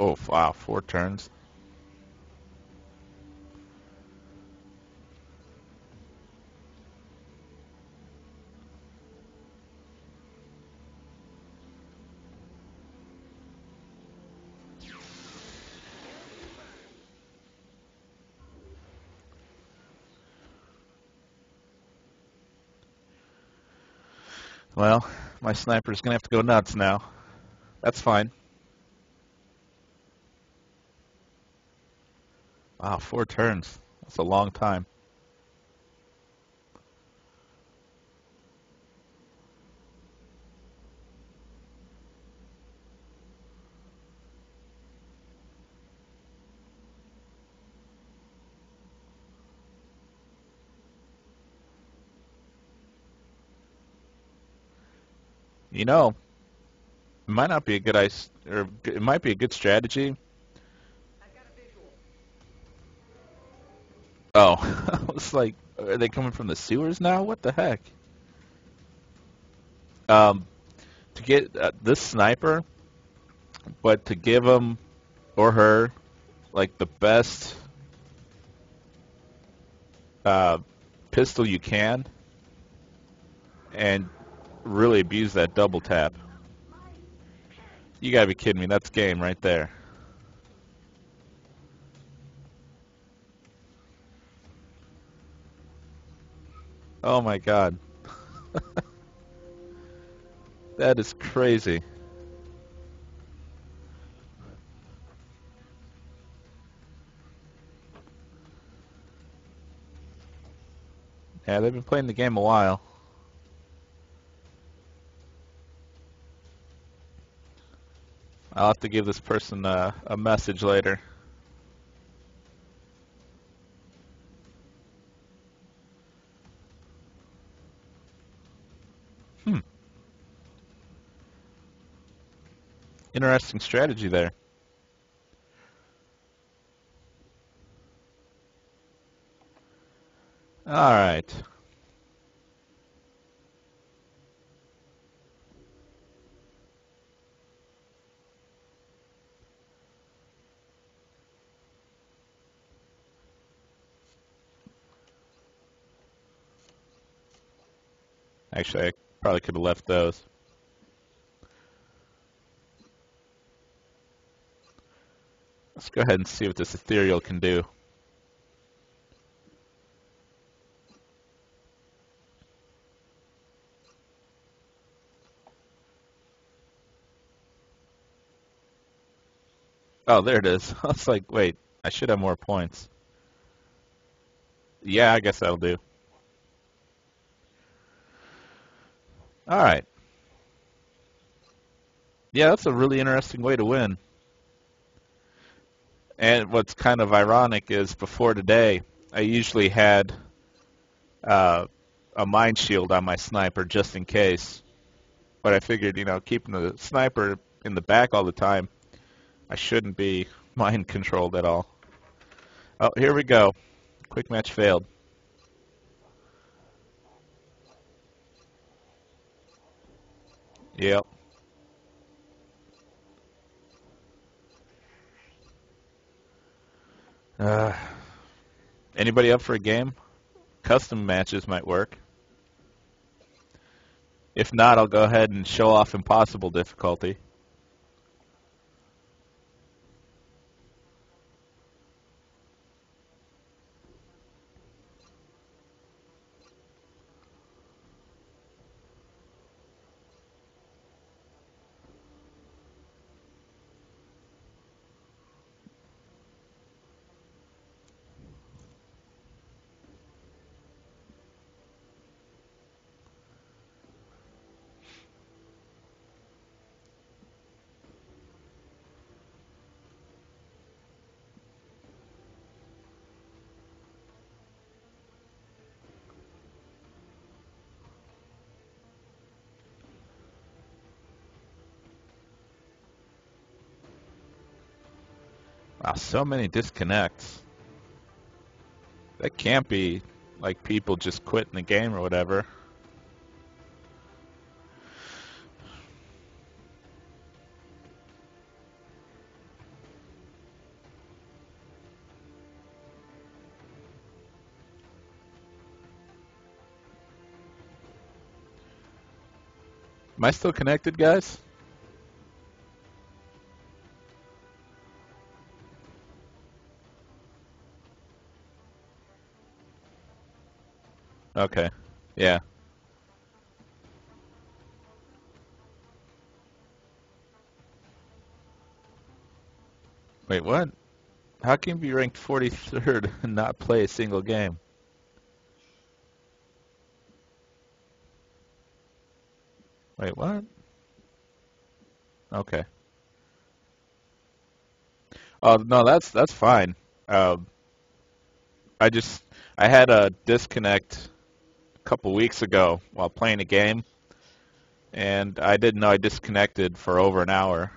Oh, wow, ah, four turns. Well, my sniper's gonna have to go nuts now. That's fine. Wow, four turns. That's a long time. You know, it might not be a good ice, or it might be a good strategy. Oh, [LAUGHS] I was like, are they coming from the sewers now? What the heck? Um, to get uh, this sniper, but to give him or her like the best uh, pistol you can, and really abuse that double tap. You gotta be kidding me. That's game right there. Oh my god. [LAUGHS] that is crazy. Yeah, they've been playing the game a while. I'll have to give this person a, a message later. Interesting strategy there. All right. Actually, I probably could have left those. Let's go ahead and see what this ethereal can do. Oh, there it is. [LAUGHS] I was like, wait, I should have more points. Yeah, I guess that'll do. All right. Yeah, that's a really interesting way to win. And what's kind of ironic is before today, I usually had uh, a mind shield on my sniper just in case. But I figured, you know, keeping the sniper in the back all the time, I shouldn't be [LAUGHS] mind controlled at all. Oh, here we go. Quick match failed. Yep. Uh, anybody up for a game? Custom matches might work. If not, I'll go ahead and show off impossible difficulty. so many disconnects. That can't be like people just quitting the game or whatever. Am I still connected, guys? Okay. Yeah. Wait, what? How can you be ranked 43rd [LAUGHS] and not play a single game? Wait, what? Okay. Oh no, that's that's fine. Um, I just I had a disconnect couple weeks ago while playing a game, and I didn't know I disconnected for over an hour.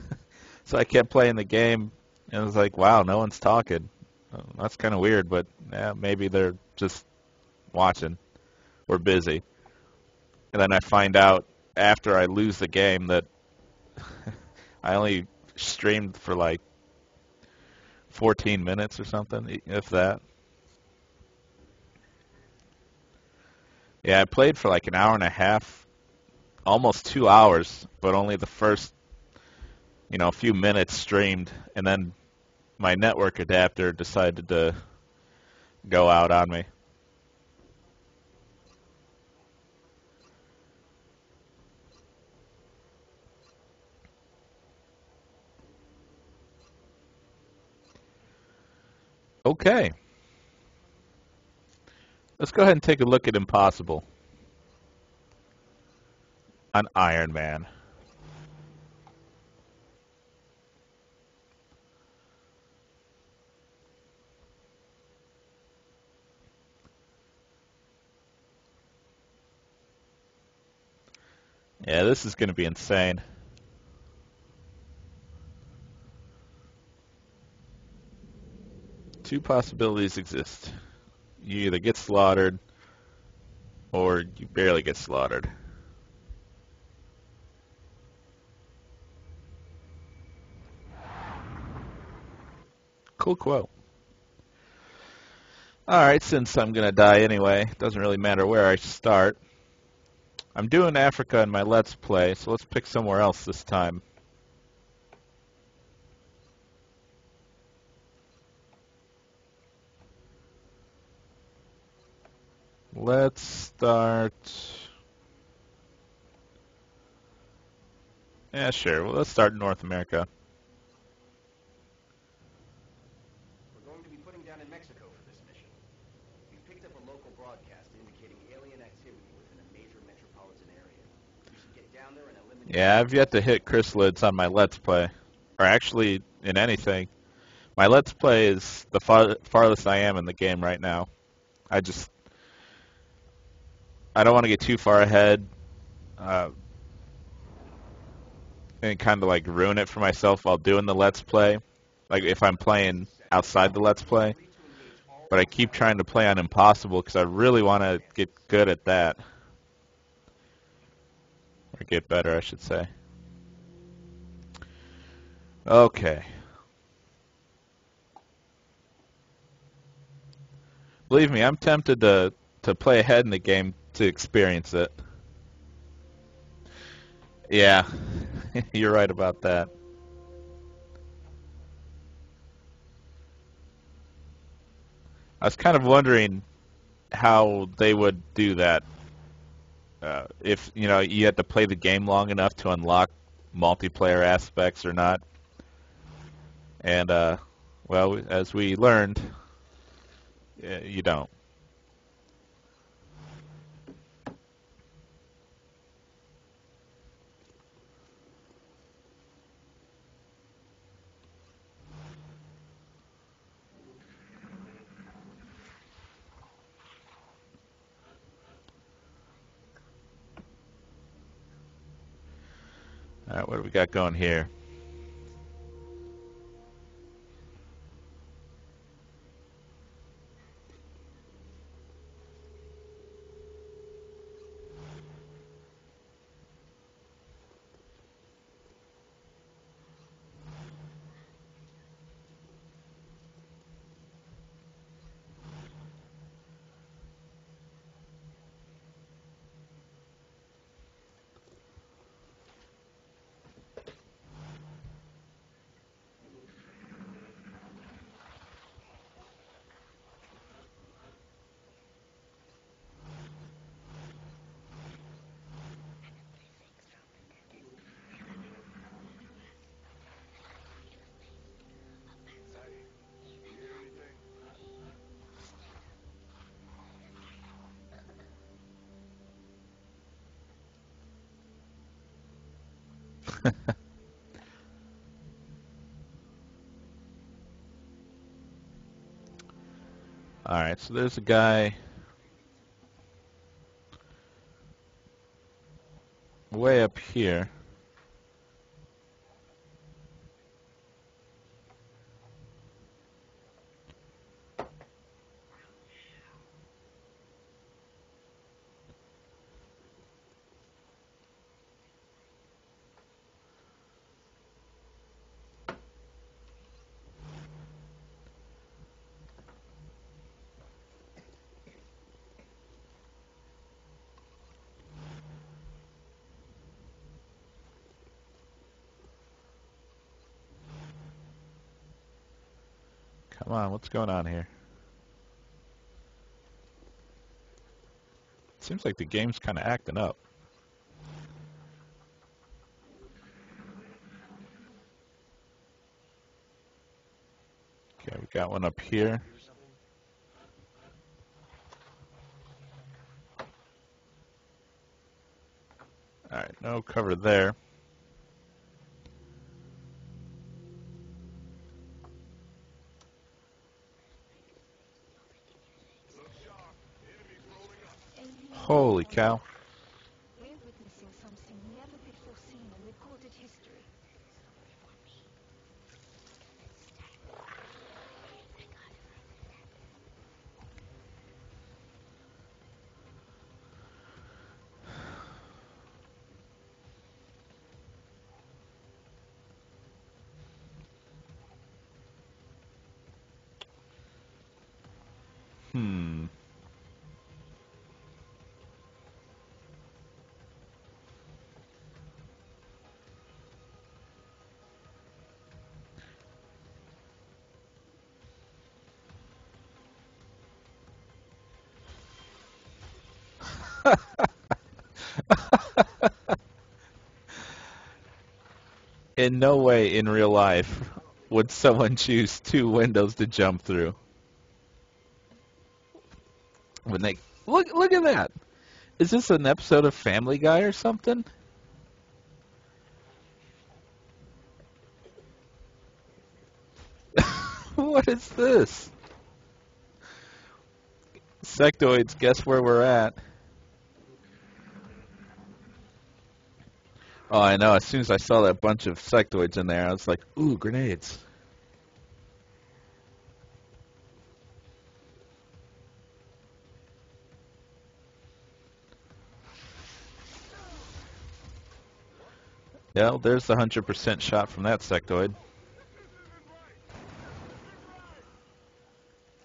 [LAUGHS] so I kept playing the game, and it was like, wow, no one's talking. That's kind of weird, but yeah, maybe they're just watching. We're busy. And then I find out after I lose the game that [LAUGHS] I only streamed for like 14 minutes or something, if that. Yeah, I played for like an hour and a half, almost two hours, but only the first, you know, a few minutes streamed, and then my network adapter decided to go out on me. Okay, let's go ahead and take a look at Impossible on Iron Man. Yeah, this is going to be insane. Two possibilities exist. You either get slaughtered or you barely get slaughtered. Cool quote. Alright, since I'm going to die anyway, doesn't really matter where I start. I'm doing Africa in my Let's Play, so let's pick somewhere else this time. Let's start... Yeah, sure. Well, let's start in North America. We're going to be putting down in Mexico for this mission. We've picked up a local broadcast indicating alien activity within a major metropolitan area. We should get down there and eliminate... Yeah, I've yet to hit chrysalids on my Let's Play. Or actually, in anything. My Let's Play is the far farthest I am in the game right now. I just... I don't want to get too far ahead. Uh, and kind of like ruin it for myself while doing the Let's Play. Like if I'm playing outside the Let's Play. But I keep trying to play on Impossible because I really want to get good at that. Or get better, I should say. Okay. Believe me, I'm tempted to, to play ahead in the game to experience it. Yeah, [LAUGHS] you're right about that. I was kind of wondering how they would do that. Uh, if you know you had to play the game long enough to unlock multiplayer aspects or not. And uh, well, as we learned, uh, you don't. All right, what do we got going here? Alright, so there's a guy way up here. Come on, what's going on here? Seems like the game's kind of acting up. Okay, we got one up here. Alright, no cover there. Holy cow. In no way in real life would someone choose two windows to jump through. When they look, look at that. Is this an episode of Family Guy or something? [LAUGHS] what is this? Sectoids, guess where we're at? Oh, I know. As soon as I saw that bunch of sectoids in there, I was like, ooh, grenades. Yeah, there's the 100% shot from that sectoid.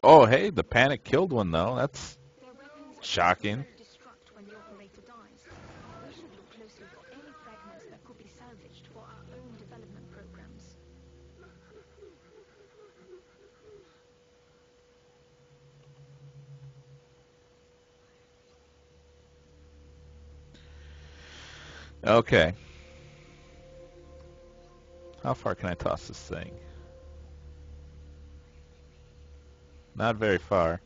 Oh, hey, the panic killed one, though. That's Shocking. destruct when the operator dies. We should look closely for any fragments that could be salvaged for our own development programs. Okay. How far can I toss this thing? Not very far.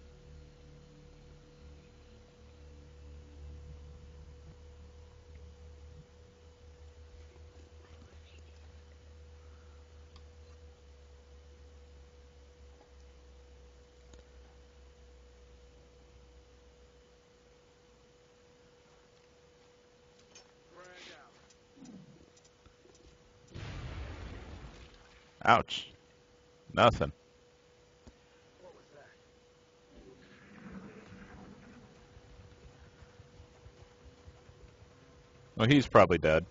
Ouch. Nothing. Well, he's probably dead.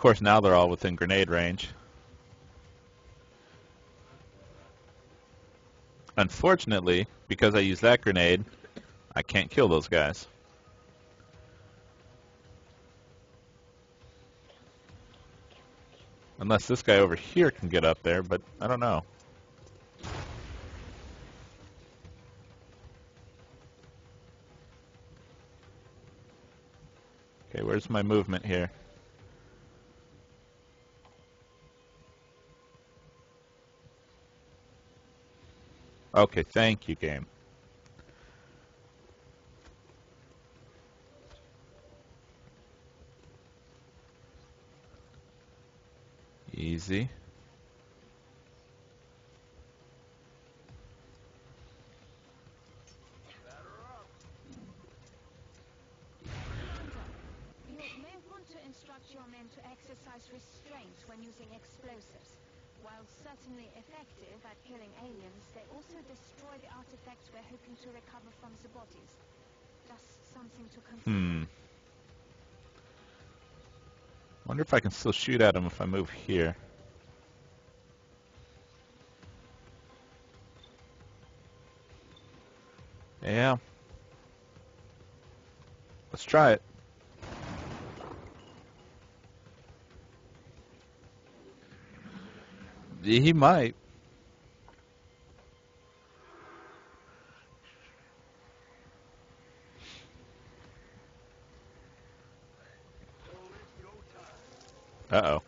course, now they're all within grenade range. Unfortunately, because I use that grenade, I can't kill those guys. Unless this guy over here can get up there, but I don't know. Okay, where's my movement here? Okay, thank you, game. Easy. You may want to instruct your men to exercise restraint when using explosives. While certainly effective at killing aliens, they also destroy the artifacts we're hoping to recover from the bodies. Just something to consider. Hmm. Wonder if I can still shoot at him if I move here. Yeah. Let's try it. He might. Uh-oh.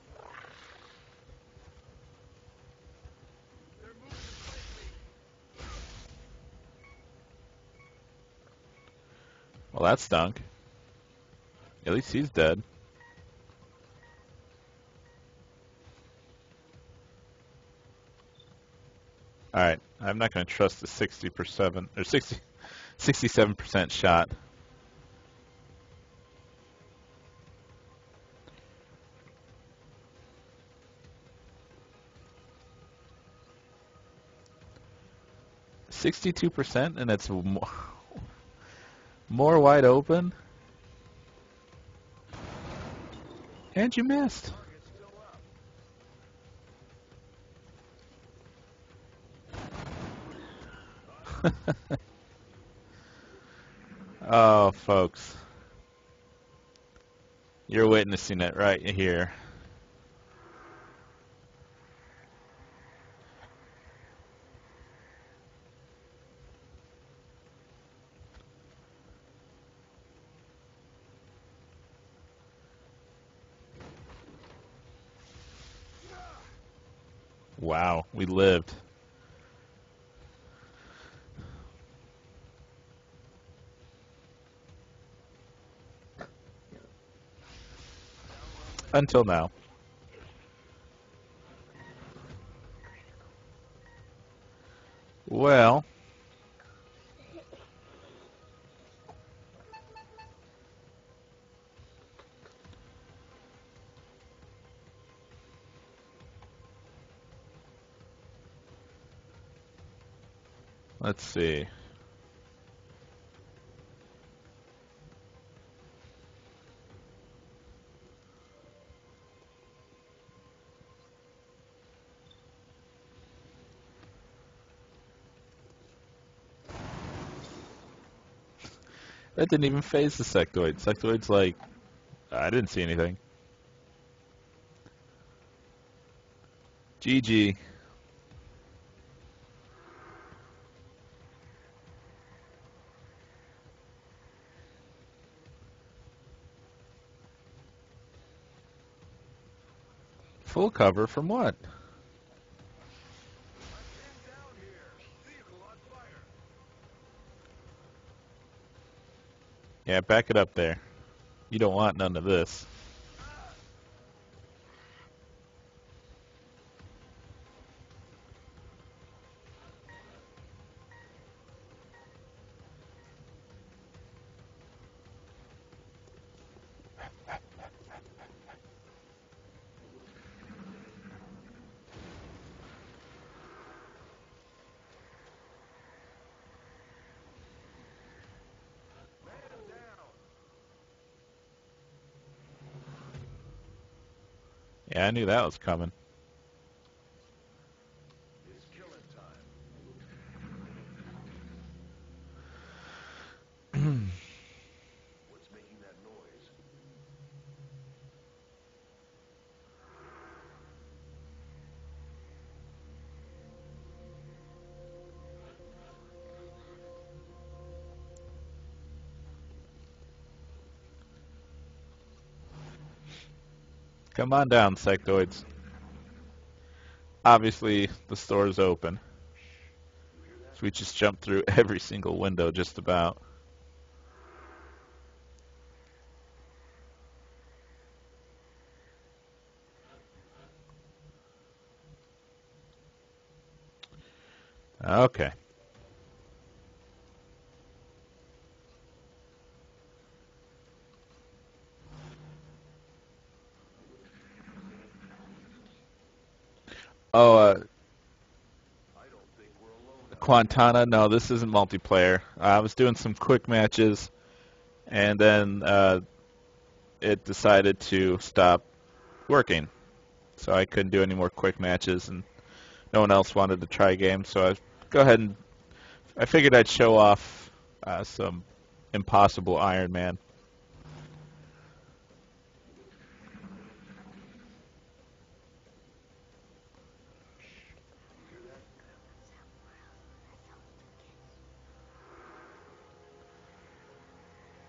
Well, that stunk. At least he's dead. Alright, I'm not going to trust the 60% or 60, 67% shot. Sixty-two percent, and it's more, [LAUGHS] more wide open. And you missed. [LAUGHS] oh, folks. You're witnessing it right here. Wow, we lived. Until now. See. That didn't even phase the sectoid. Sectoid's like, I didn't see anything. GG. Cover from what? Yeah, back it up there. You don't want none of this. Knew that was coming. Come on down, sectoids. Obviously, the store is open. So we just jumped through [LAUGHS] every single window just about. Okay. Oh, uh. Quantana, no, this isn't multiplayer. I was doing some quick matches, and then uh, it decided to stop working. So I couldn't do any more quick matches, and no one else wanted to try games. So I go ahead and I figured I'd show off uh, some Impossible Iron Man.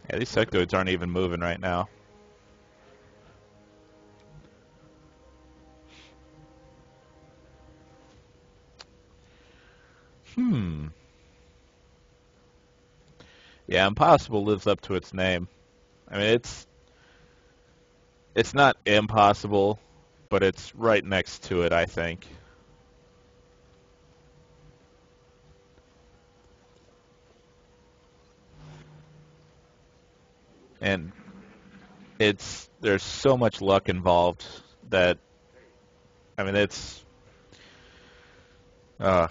Yeah, these sectoids aren't even moving right now. Hmm. Yeah, impossible lives up to its name. I mean, it's it's not impossible, but it's right next to it, I think. And it's there's so much luck involved that I mean, it's uh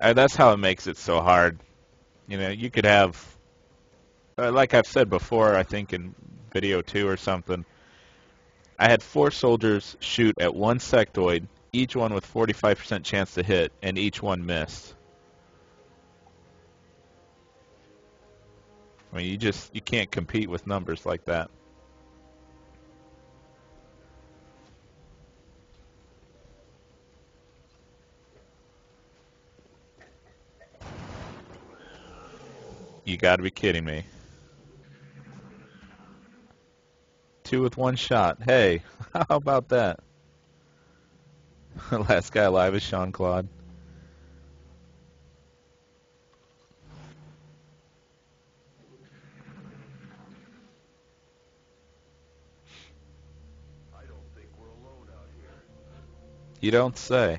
and that's how it makes it so hard. You know, you could have, uh, like I've said before, I think in video two or something, I had four soldiers shoot at one sectoid, each one with 45% chance to hit, and each one missed. I mean, you just you can't compete with numbers like that. You gotta be kidding me. Two with one shot. Hey, [LAUGHS] how about that? The [LAUGHS] Last guy alive is Sean Claude. You don't say.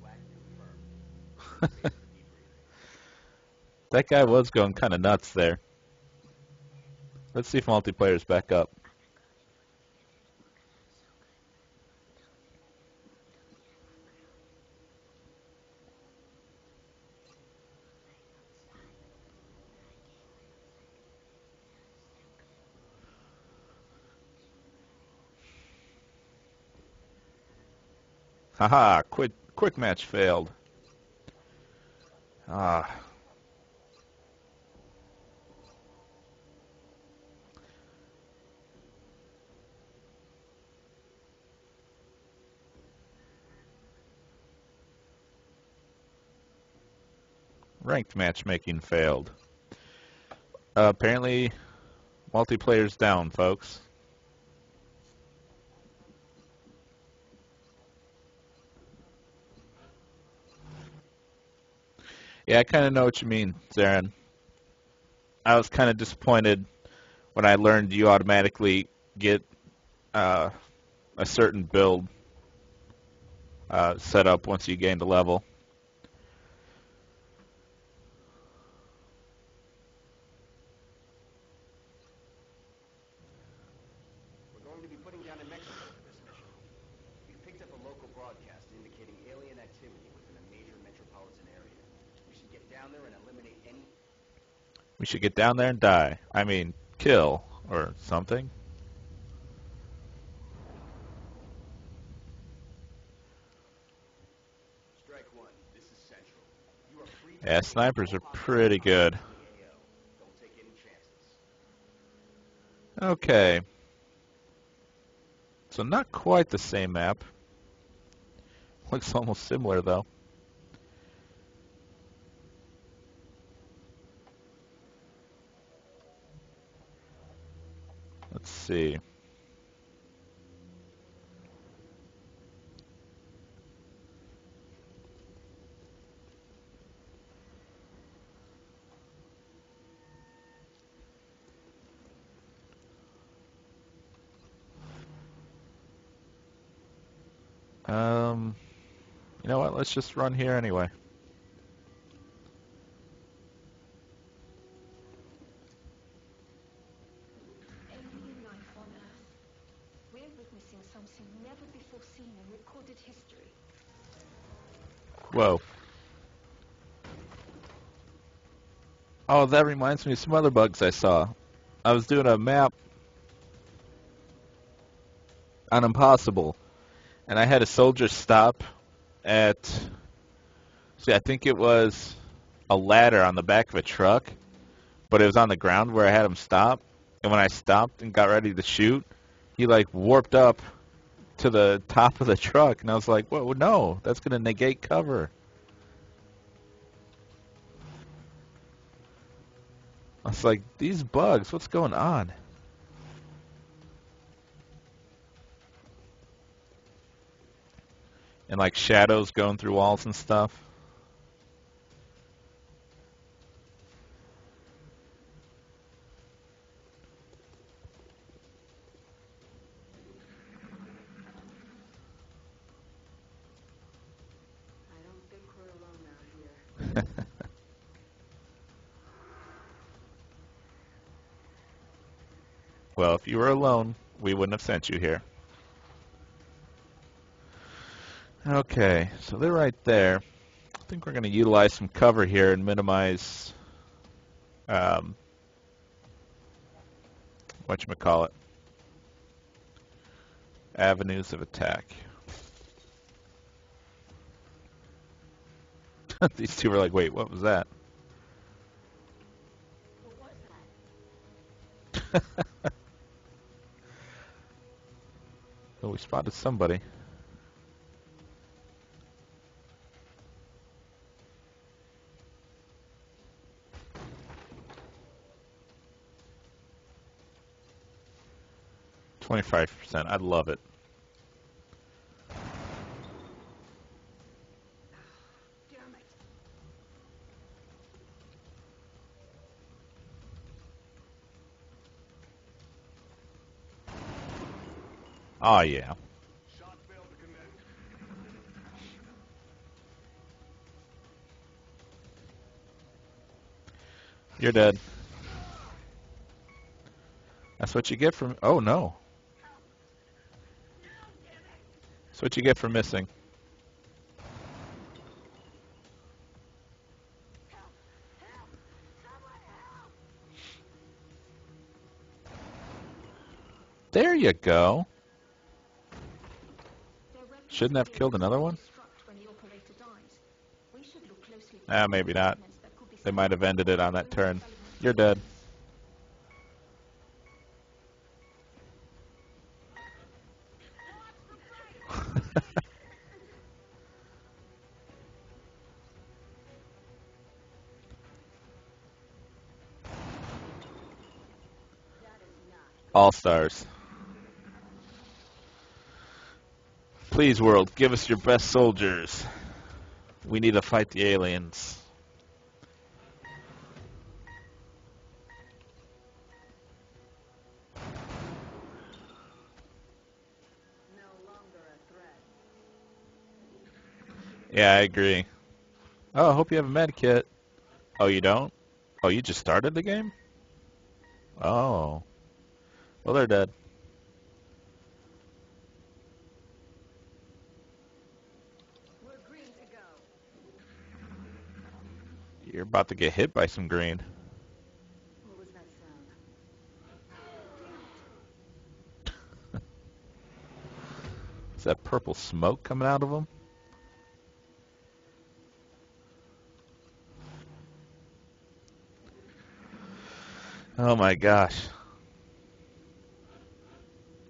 flag confirmed. Safe for debriefing. That guy was going kind of nuts there. Let's see if multiplayer's back up. Haha, quick, quick match failed. Ah. Ranked matchmaking failed. Uh, apparently, multiplayer's down, folks. Yeah, I kind of know what you mean, Zarin. I was kind of disappointed when I learned you automatically get uh, a certain build uh, set up once you gain the level. We're going to be putting down in Mexico for this mission. We've picked up a local broadcast indicating alien activity within a major metropolitan area. We should get down there and eliminate any... We should get down there and die. I mean, kill or something. Strike one. This is Central. You are free. Yeah, snipers are pretty good. Don't take any chances. Okay. So not quite the same map. Looks almost similar though. Let's see. Um, you know what? Let's just run here anyway. Alien life on Earth. We're witnessing something never before seen in recorded history. Whoa. Oh, that reminds me of some other bugs I saw. I was doing a map on Impossible, and I had a soldier stop at, see, I think it was a ladder on the back of a truck, but it was on the ground where I had him stop. And when I stopped and got ready to shoot, he like warped up to the top of the [LAUGHS] truck, and I was like, "Whoa, no, that's gonna negate cover." I was like, "These bugs, what's going on?" And like shadows going through walls and stuff. I don't think we're alone out here. Well, if you were alone, we wouldn't have sent you here. Okay, so they're right there. I think we're going to utilize some cover here and minimize um, whatchamacallit, avenues of attack. [LAUGHS] These two were like, wait, what was that? What was that? [LAUGHS] oh, we spotted somebody. Twenty-five percent. I love it. Oh yeah. You're dead. That's what you get from. Oh no. That's what you get for missing. There you go shouldn't have killed another one? Ah, maybe not. They might have ended it on that turn. You're dead. [LAUGHS] All stars. Please, world, give us your best soldiers. We need to fight the aliens. No longer a threat. Yeah, I agree. Oh, I hope you have a med kit. Oh, you don't? Oh, you just started the game? Oh. Well, they're dead. We're green to go. You're about to get hit by some green. [LAUGHS] Is that purple smoke coming out of them? Oh my gosh.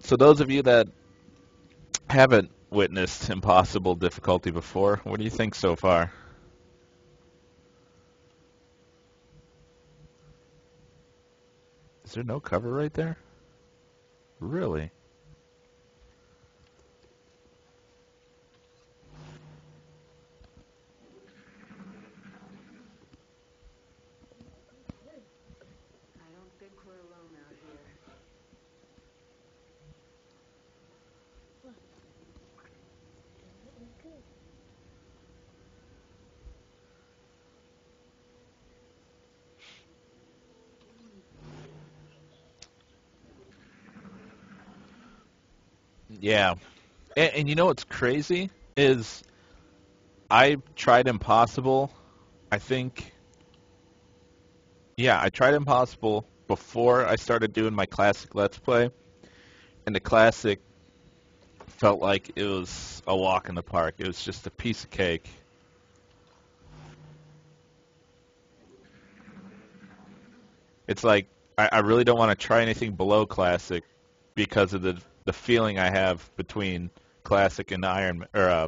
So those of you that haven't witnessed impossible difficulty before, what do you think so far? Is there no cover right there? Really? Yeah. And, and you know what's crazy is I tried Impossible, I think yeah, I tried Impossible before I started doing my classic Let's Play. And the classic felt like it was a walk in the park. It was just a piece of cake. It's like I, I really don't want to try anything below classic because of the the feeling I have between classic and Iron or uh,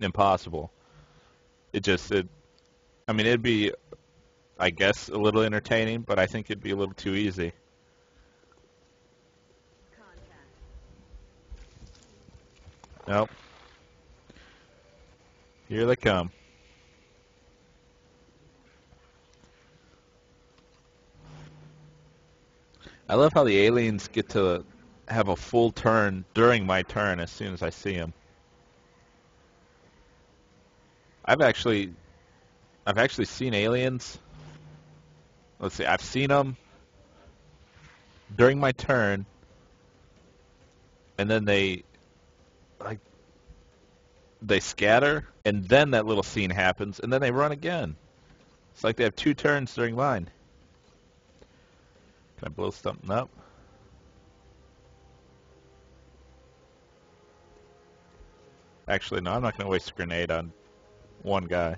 Impossible. It just it. I mean, it'd be, I guess, a little entertaining, but I think it'd be a little too easy. Contact. Nope. Here they come. I love how the aliens get to have a full turn during my turn as soon as I see them. I've actually, I've actually seen aliens. Let's see, I've seen them during my turn, and then they, like, they scatter, and then that little scene happens, and then they run again. It's like they have two turns during mine. Can I blow something up? Actually, no, I'm not going to waste a grenade on one guy.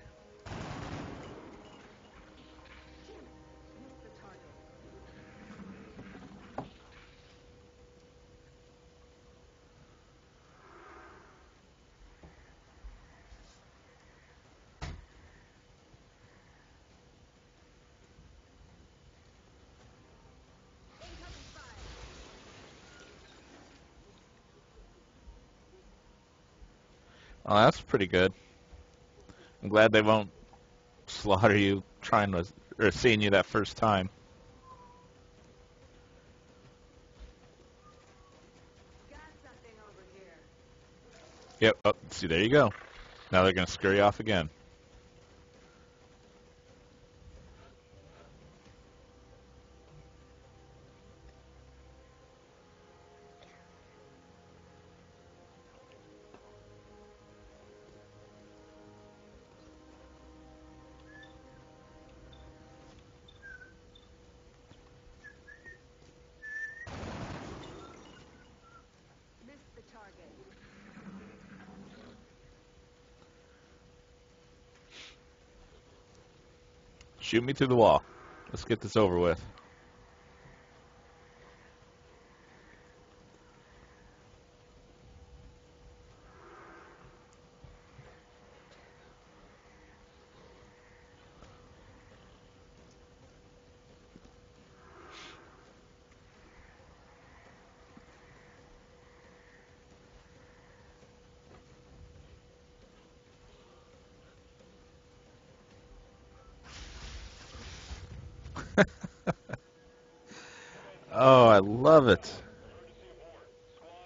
Oh, that's pretty good. I'm glad they won't slaughter you trying to or seeing you that first time. Yep. Oh, see, there you go. Now they're going to scurry off again. Me the wall. Let's get this over with. Oh, I love it. Squad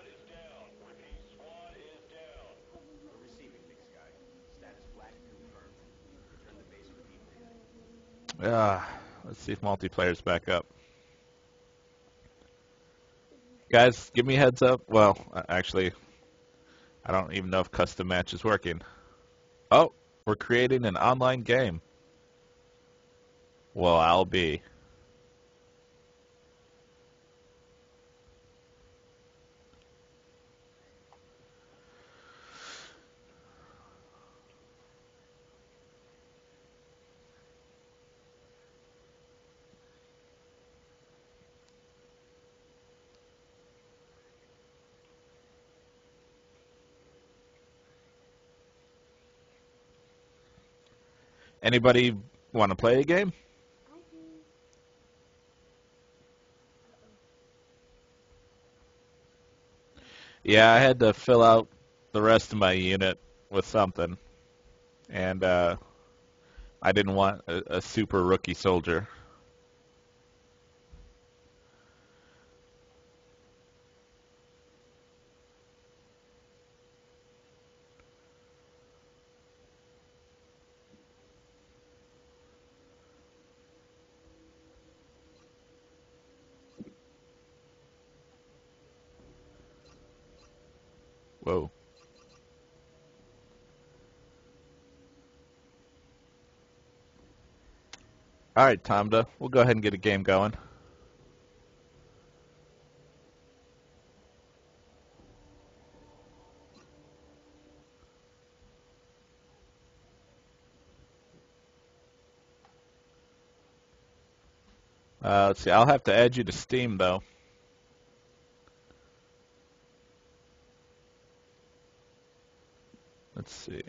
is down. Repeat, squad is down. We're receiving, Big Sky. Status black confirmed. Return to base for debriefing. Ah, let's see if multiplayer's back up. Guys, give me heads up. Well, actually, I don't even know if custom match is working. Oh, we're creating an online game. Well, I'll be. Anybody want to play a game? Yeah, I had to fill out the rest of my unit with something, and uh, I didn't want a, a super rookie soldier. Whoa. All right, Tomda, we'll go ahead and get a game going. Uh, let's see. I'll have to add you to Steam though. Let's see.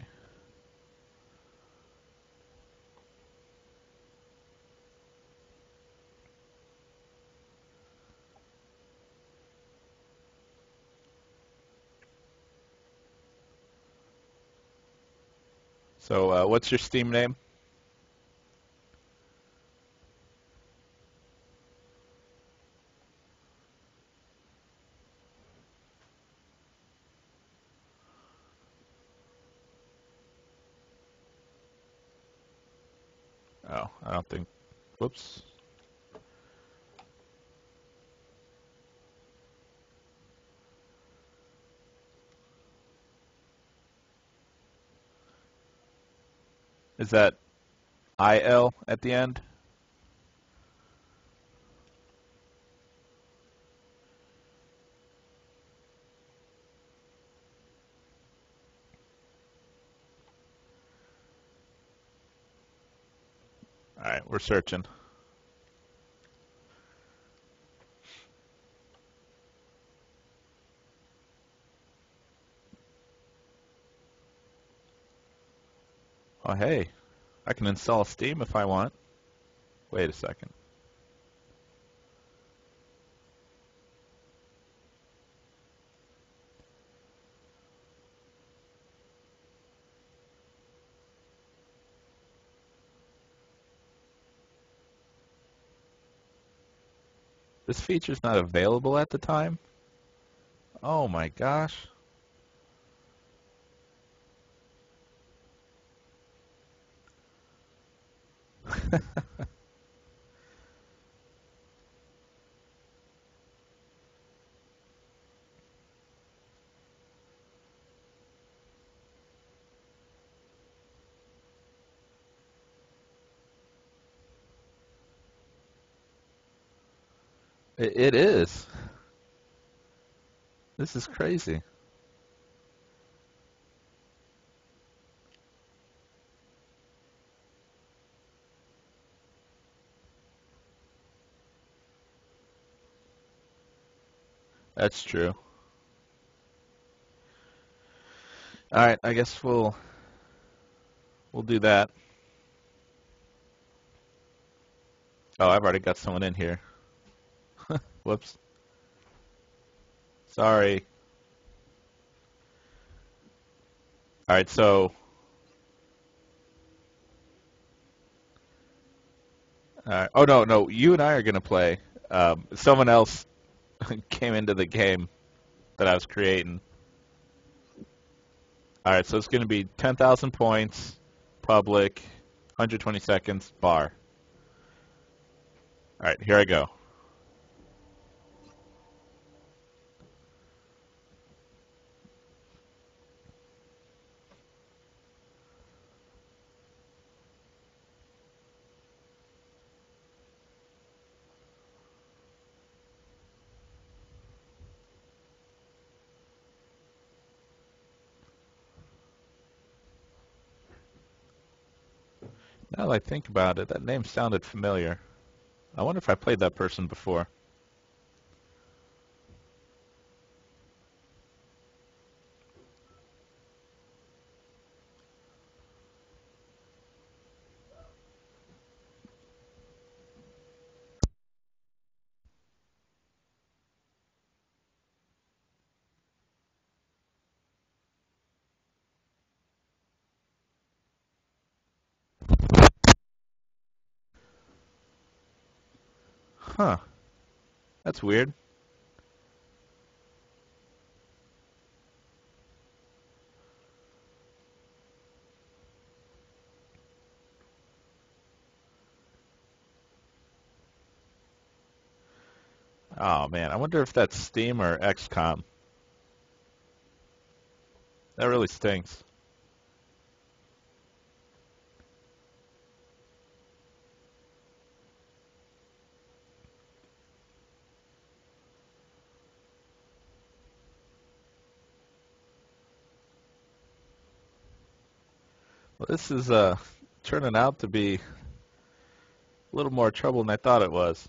So, uh, what's your Steam name? Oh, I don't think. Whoops. Is that IL at the end? All right, we're searching. Oh, hey, I can install Steam if I want. Wait a second. This feature's not available at the time? Oh my gosh. [LAUGHS] It, it is. This is crazy. That's true. All right, I guess we'll we'll do that. Oh, I've already got someone in here. [LAUGHS] Whoops. Sorry. All right, so uh, oh no, no, you and I are gonna play. um, someone else [LAUGHS] came into the game that I was creating. All right, so it's going to be 10,000 points, public, 120 seconds, bar. All right, here I go. I think about it, that name sounded familiar. I wonder if I played that person before. Huh. That's weird. Oh man, I wonder if that's Steam or XCOM. That really stinks. This is uh, turning out to be a little more trouble than I thought it was.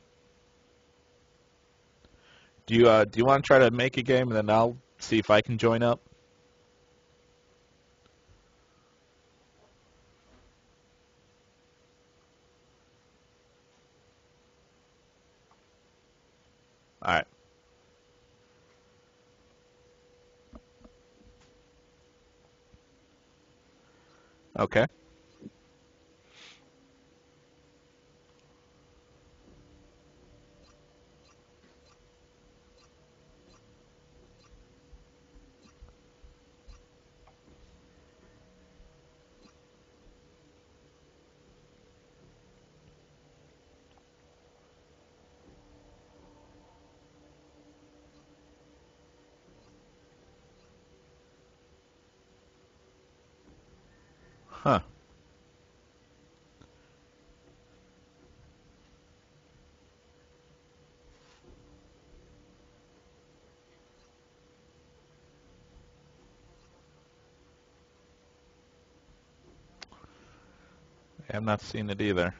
Do you uh, do you want to try to make a game and then I'll see if I can join up? All right. Okay. Huh. I'm not seen it either.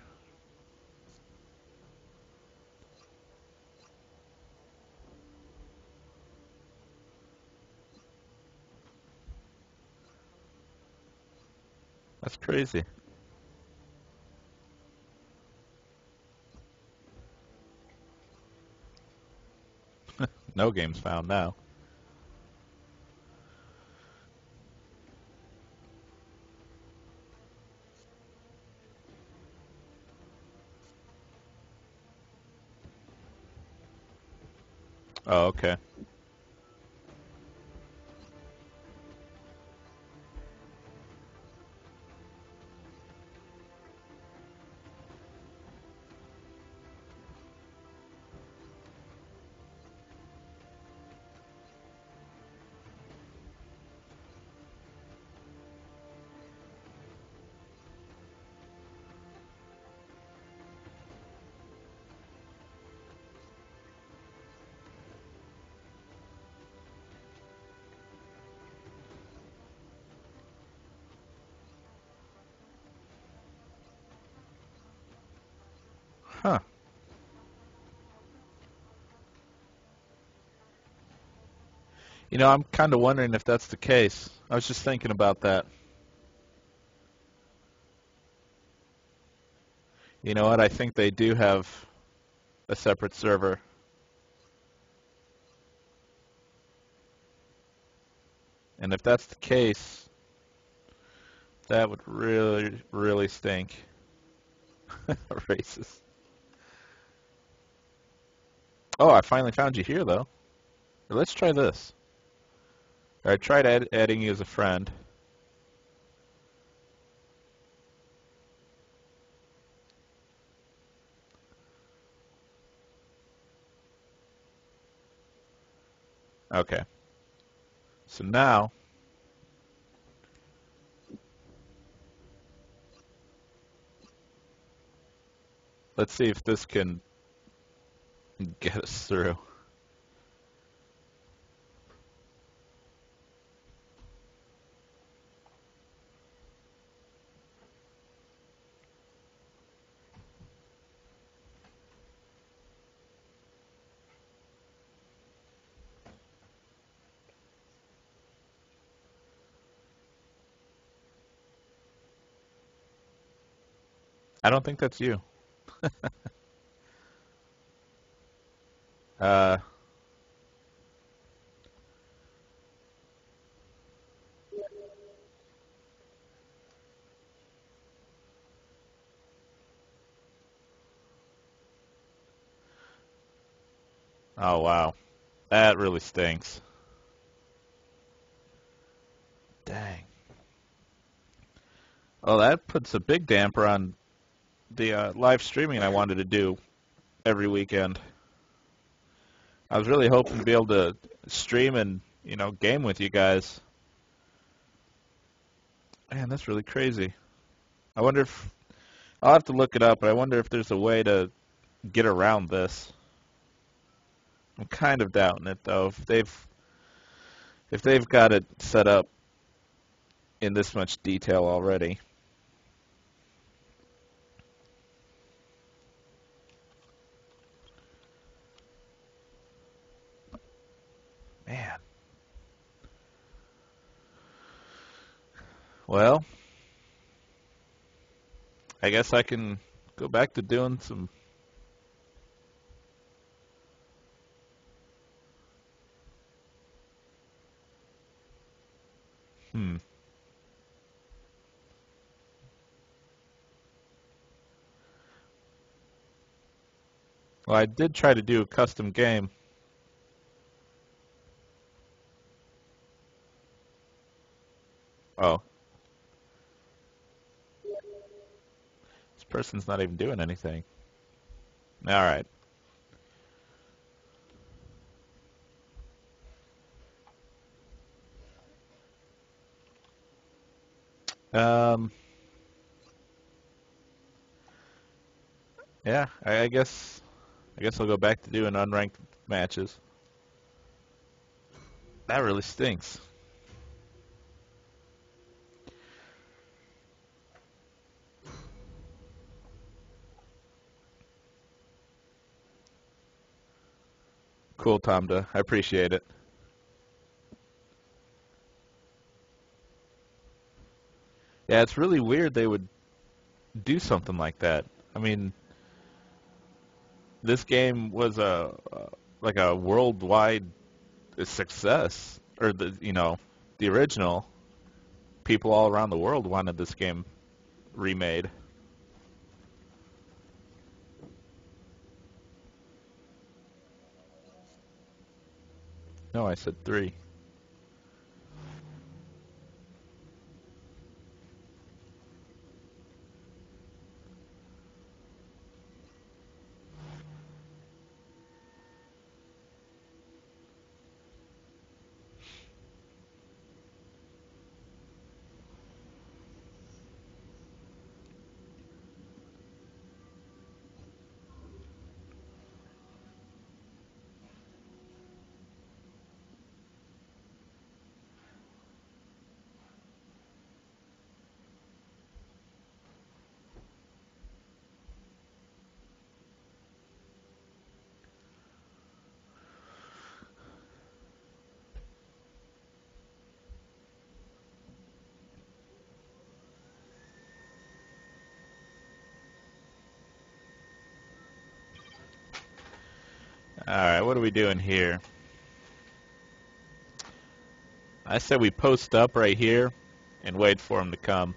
That's crazy. [LAUGHS] no games found now. Oh, okay. You know, I'm kind of wondering if that's the case. I was just thinking about that. You know what? I think they do have a separate server. And if that's the case, that would really, really stink. [LAUGHS] Racist. Oh, I finally found you here, though. Let's try this. I tried add, adding you as a friend. Okay. So now, let's see if this can get us through. I don't think that's you. [LAUGHS] uh, oh wow, that really stinks. Dang. Well, that puts a big damper on the uh, live streaming I wanted to do every weekend. I was really hoping to be able to stream and you know game with you guys. Man, that's really crazy. I wonder if I'll have to look it up, but I wonder if there's a way to get around this. I'm kind of doubting it though. If they've if they've got it set up in this much detail already. Man. Well, I guess I can go back to doing some Hmm. Well, I did try to do a custom game. Oh. Person's not even doing anything. Alright. Um, yeah, I, I guess I guess I'll go back to doing unranked matches. That really stinks. Cool, Tomda. I appreciate it. Yeah, it's really weird they would do something like that. I mean, this game was a like a worldwide success, or the you know the original. People all around the world wanted this game remade. No, I said three. what are we doing here? I said we post up right here and wait for him to come.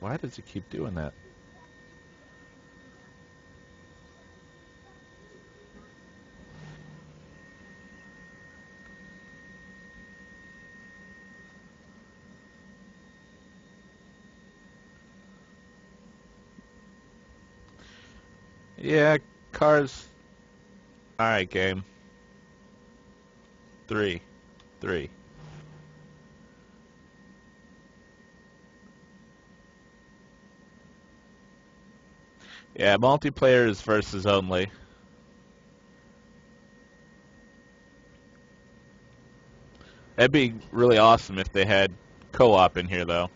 Why does he keep doing that? Cars. Alright, game. Three. Three. Yeah, multiplayer is versus only. That'd be really awesome if they had co-op in here, though.